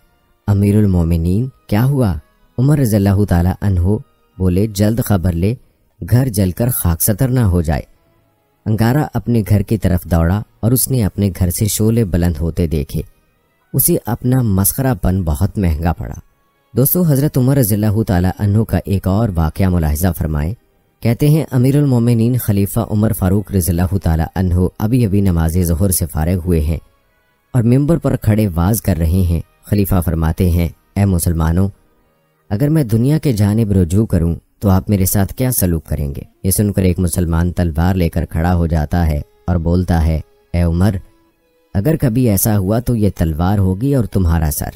अमीर मोमिनीन, क्या हुआ? उमर रजल्ला तहो बोले, जल्द खबर ले, घर जलकर खाक सतर ना हो जाए। अंगारा अपने घर की तरफ़ दौड़ा और उसने अपने घर से शोले बुलंद होते देखे। उसे अपना मस्करापन बहुत महँगा पड़ा। दोस्तों, हज़रत उमर रजील्ला तु का एक और वाक़ मुलाहजा फरमाए। कहते हैं अमीरुल मोमिनीन खलीफा उमर फारूक रजील्ला तु अभी अभी नमाज़ जहर से फारग हुए हैं और मेंबर पर खड़े वाज कर रहे हैं। खलीफा फरमाते हैं, ए मुसलमानों, अगर मैं दुनिया के जानब रजू करूँ तो आप मेरे साथ क्या सलूक करेंगे? ये सुनकर एक मुसलमान तलवार लेकर खड़ा हो जाता है और बोलता है, ए उमर अगर कभी ऐसा हुआ तो ये तलवार होगी और तुम्हारा सर।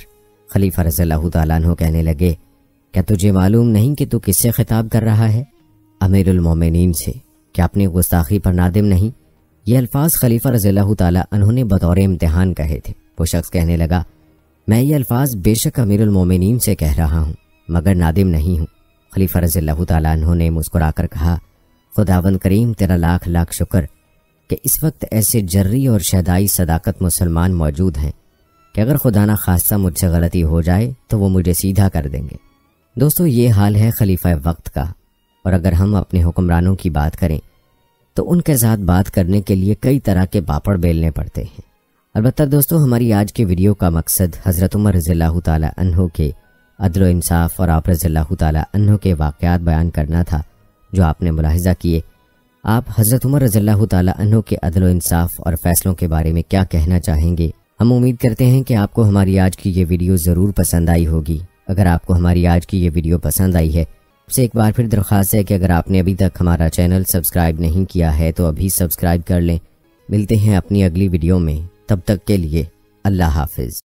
खलीफा तआला कहने लगे, क्या तुझे मालूम नहीं कि तू किससे खिताब कर रहा है? अमीरुल मोमिनीन से। क्या अपनी गुस्ताखी पर नादिम नहीं? ये अल्फाज खलीफा रज़ल्लाहु तआला ने बतौर इम्तहान कहे थे। वो शख्स कहने लगा, मैं ये अल्फाज बेशक अमीरुल मोमिनीन से कह रहा हूँ, मगर नादिम नहीं हूँ। खलीफा रज़ल्लाहु तआला ने मुस्कुराकर कहा खुदावन करीम, तेरा लाख लाख शुक्र कि इस वक्त ऐसे जर्री और शदाई सदाकत मुसलमान मौजूद हैं कि अगर खुदा ना खासा मुझसे गलती हो जाए तो वो मुझे सीधा कर देंगे। दोस्तों, ये हाल है खलीफा वक्त का। और अगर हम अपने हुक्मरानों की बात करें तो उनके साथ बात करने के लिए कई तरह के पापड़ बेलने पड़ते हैं। अलबत्त दोस्तों, हमारी आज के वीडियो का मकसद हज़रत उमर रज़ील्ला तहो के अदल इंसाफ और आप रज़ील्ला तहो के वाक़ात बयान करना था, जो आपने मुलाहजा किए। आप हज़रत उमर रज़ल्ला के अदल इंसाफ और फैसलों के बारे में क्या कहना चाहेंगे? हम उम्मीद करते हैं कि आपको हमारी आज की ये वीडियो ज़रूर पसंद आई होगी। अगर आपको हमारी आज की ये वीडियो पसंद आई है आपसे एक बार फिर दरख्वास्त है कि अगर आपने अभी तक हमारा चैनल सब्सक्राइब नहीं किया है तो अभी सब्सक्राइब कर लें। मिलते हैं अपनी अगली वीडियो में। तब तक के लिए अल्लाह हाफिज़।